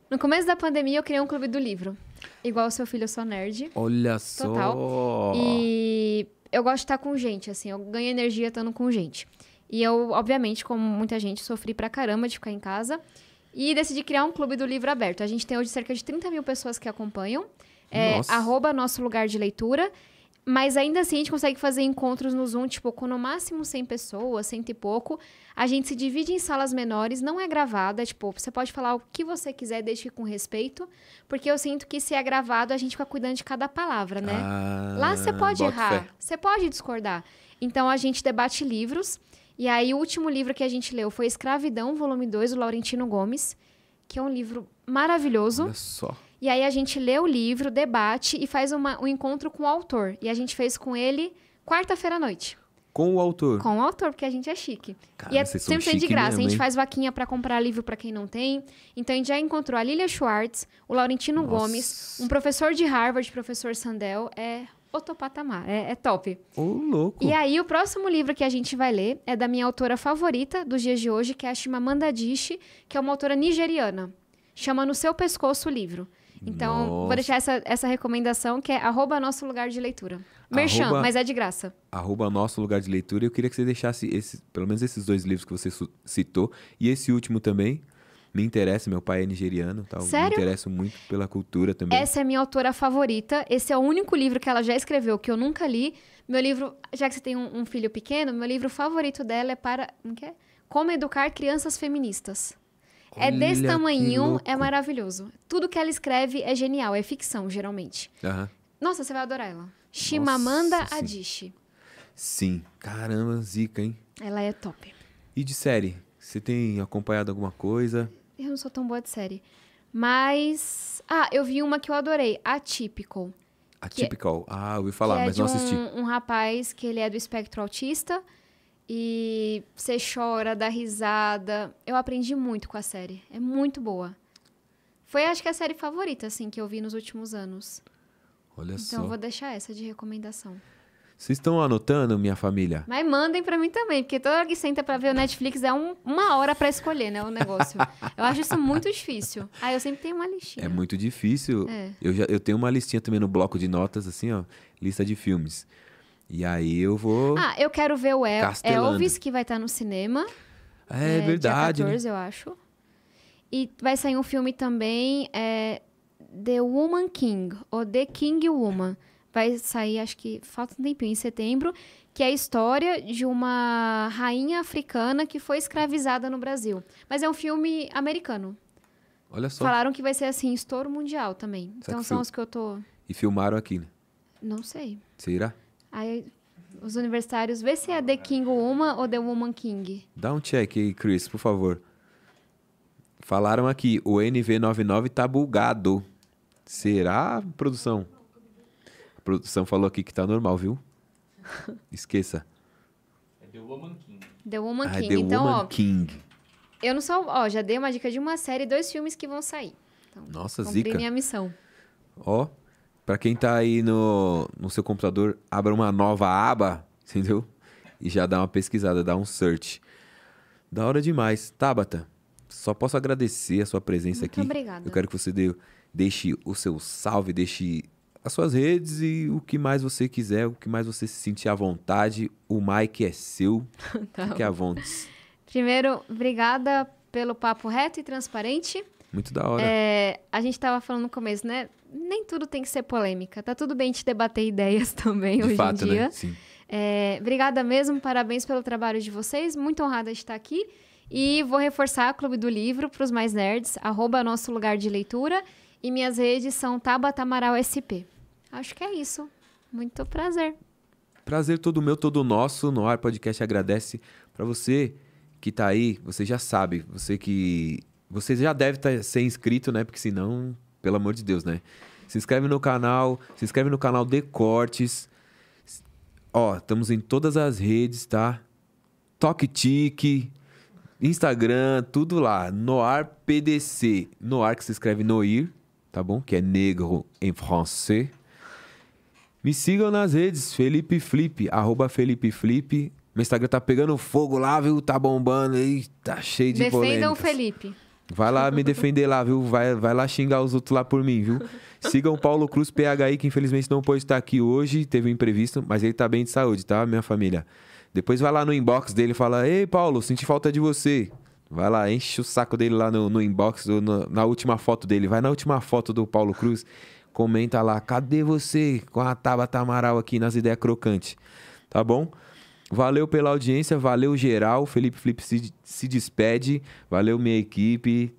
no começo da pandemia, eu criei um clube do livro. Igual o seu filho, eu sou nerd. Olha só! E eu gosto de estar com gente, assim. Eu ganho energia estando com gente. E eu, obviamente, como muita gente, sofri pra caramba de ficar em casa. E decidi criar um clube do livro aberto. A gente tem hoje cerca de 30 mil pessoas que acompanham. É, Nossa. arroba nosso lugar de leitura. Mas ainda assim a gente consegue fazer encontros no Zoom, tipo, com no máximo 100 pessoas, cento e pouco. A gente se divide em salas menores, não é gravada, tipo, você pode falar o que você quiser, desde que com respeito. Porque eu sinto que se é gravado, a gente fica cuidando de cada palavra, né? Ah, Lá você pode errar, fé. você pode discordar. Então a gente debate livros. E aí o último livro que a gente leu foi Escravidão, volume 2, do Laurentino Gomes, que é um livro maravilhoso. Olha só. E aí a gente lê o livro, debate e faz uma- um encontro com o autor. E a gente fez com ele quarta-feira à noite. Com o autor. Com o autor, porque a gente é chique. Caramba, e é são 100% de graça. mesmo, a gente faz vaquinha pra comprar livro pra quem não tem. Então a gente já encontrou a Lilia Schwartz, o Laurentino Nossa. Gomes, um professor de Harvard, professor Sandel. É outro patamar, é, é top. Ô, louco. E aí, o próximo livro que a gente vai ler é da minha autora favorita dos dias de hoje, que é a Chimamanda Adichie, que é uma autora nigeriana. Chama No Seu Pescoço o livro. Então, Nossa. vou deixar essa, essa recomendação, que é arroba nosso lugar de leitura. Merchan, Arroba- mas é de graça. Arroba nosso lugar de leitura. Eu queria que você deixasse esse, pelo menos esses dois livros que você citou. E esse último também. Me interessa, meu pai é nigeriano, tal. Sério? Me interesso muito pela cultura também. Essa é a minha autora favorita. Esse é o único livro que ela já escreveu que eu nunca li. Meu livro, já que você tem um, um filho pequeno, meu livro favorito dela é para. Como que é? Como educar crianças feministas. É Olha desse que tamanhinho, louco. é maravilhoso. Tudo que ela escreve é genial, é ficção, geralmente. Aham. Nossa, você vai adorar ela. Shimamanda Nossa, sim. Adichie. Sim. Caramba, zica, hein? Ela é top. E de série? Você tem acompanhado alguma coisa? Eu não sou tão boa de série. Mas. Ah, eu vi uma que eu adorei. Atypical. Atypical. Ah, ouvi falar, é mas de não assisti. Um, um rapaz que ele é do espectro autista. E você chora, dá risada. Eu aprendi muito com a série. É muito boa. Foi, acho que, a série favorita, assim, que eu vi nos últimos anos. Olha Então, só. eu vou deixar essa de recomendação. Vocês estão anotando, minha família? Mas mandem pra mim também, porque toda hora que senta pra ver o Netflix é um- uma hora pra escolher, né, o negócio. eu acho isso muito difícil. Ah, eu sempre tenho uma listinha. É muito difícil. É. Eu, já, eu tenho uma listinha também no bloco de notas, assim, ó. Lista de filmes. E aí eu vou. Ah, eu quero ver o El Castelando. Elvis, que vai estar no cinema. é, verdade. Dia né? 14, eu acho. E vai sair um filme também, é, The Woman King, ou The King Woman. Vai sair, acho que falta um tempinho, em setembro, que é a história de uma rainha africana que foi escravizada no Brasil. Mas é um filme americano. Olha só. Falaram que vai ser, assim, estouro mundial também. então que são fil- os que eu tô... E filmaram aqui, né? Não sei. Será? Aí, os universitários, vê se é The King Woman ou The Woman King. Dá um check aí, Chris, por favor. Falaram aqui, o NV99 tá bugado. Será, produção? A produção falou aqui que tá normal, viu? Esqueça. É The Woman King. The Woman Ah, King. The então, Woman ó, King. Eu não sou. Ó, já dei uma dica de uma série e dois filmes que vão sair. Então, Nossa, zica. minha missão. Ó, pra quem tá aí no, no seu computador, abra uma nova aba, entendeu? E já dá uma pesquisada, dá um search. Da hora demais. Tabata, só posso agradecer a sua presença Muito aqui. obrigada. Eu quero que você dê, deixe o seu salve, deixe as suas redes e o que mais você quiser, o que mais você se sentir à vontade. O mic é seu. Tá Fique à vontade. Primeiro, obrigada pelo papo reto e transparente. Muito da hora. É, a gente tava falando no começo, né? Nem tudo tem que ser polêmica. Tá tudo bem gente debater ideias também De hoje fato, em dia. né? Sim. É, obrigada mesmo, parabéns pelo trabalho de vocês. Muito honrada de estar aqui. E vou reforçar o Clube do Livro para os mais nerds, arroba nosso lugar de leitura. E minhas redes são Tabata Amaral SP. Acho que é isso. Muito prazer. Prazer todo meu, todo nosso. No Ar Podcast agradece para você que tá aí. Você já sabe, você que você já deve tá, ser inscrito, né? Porque senão, pelo amor de Deus, né? Se inscreve no canal, se inscreve no canal de cortes. Ó, estamos em todas as redes, tá? Toque Tique, Instagram, tudo lá. Noir PDC. Noir que se escreve Noir, tá bom? Que é negro em francês. Me sigam nas redes, Felipe Flip, arroba Felipe Flip. Meu Instagram tá pegando fogo lá, viu? Tá bombando aí, tá cheio de Defendam o polêmicas. Felipe. Vai lá me defender lá, viu? Vai, vai lá xingar os outros lá por mim, viu? Sigam o Paulo Cruz PHI, que infelizmente não pôde estar aqui hoje, teve um imprevisto, mas ele tá bem de saúde, tá, minha família? Depois vai lá no inbox dele e fala: Ei, Paulo, senti falta de você. Vai lá, enche o saco dele lá no, no inbox, ou no- na última foto dele. Vai na última foto do Paulo Cruz, comenta lá: Cadê você com a Tabata Amaral aqui nas ideias crocantes? Tá bom? Valeu pela audiência, valeu geral. Felipe Flip se, se despede. Valeu, minha equipe.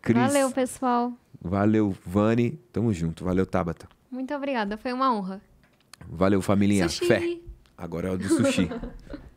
Cris, Valeu, pessoal. valeu, Vani. Tamo junto. Valeu, Tabata. Muito obrigada. Foi uma honra. Valeu, família. Fé. Agora é o do sushi.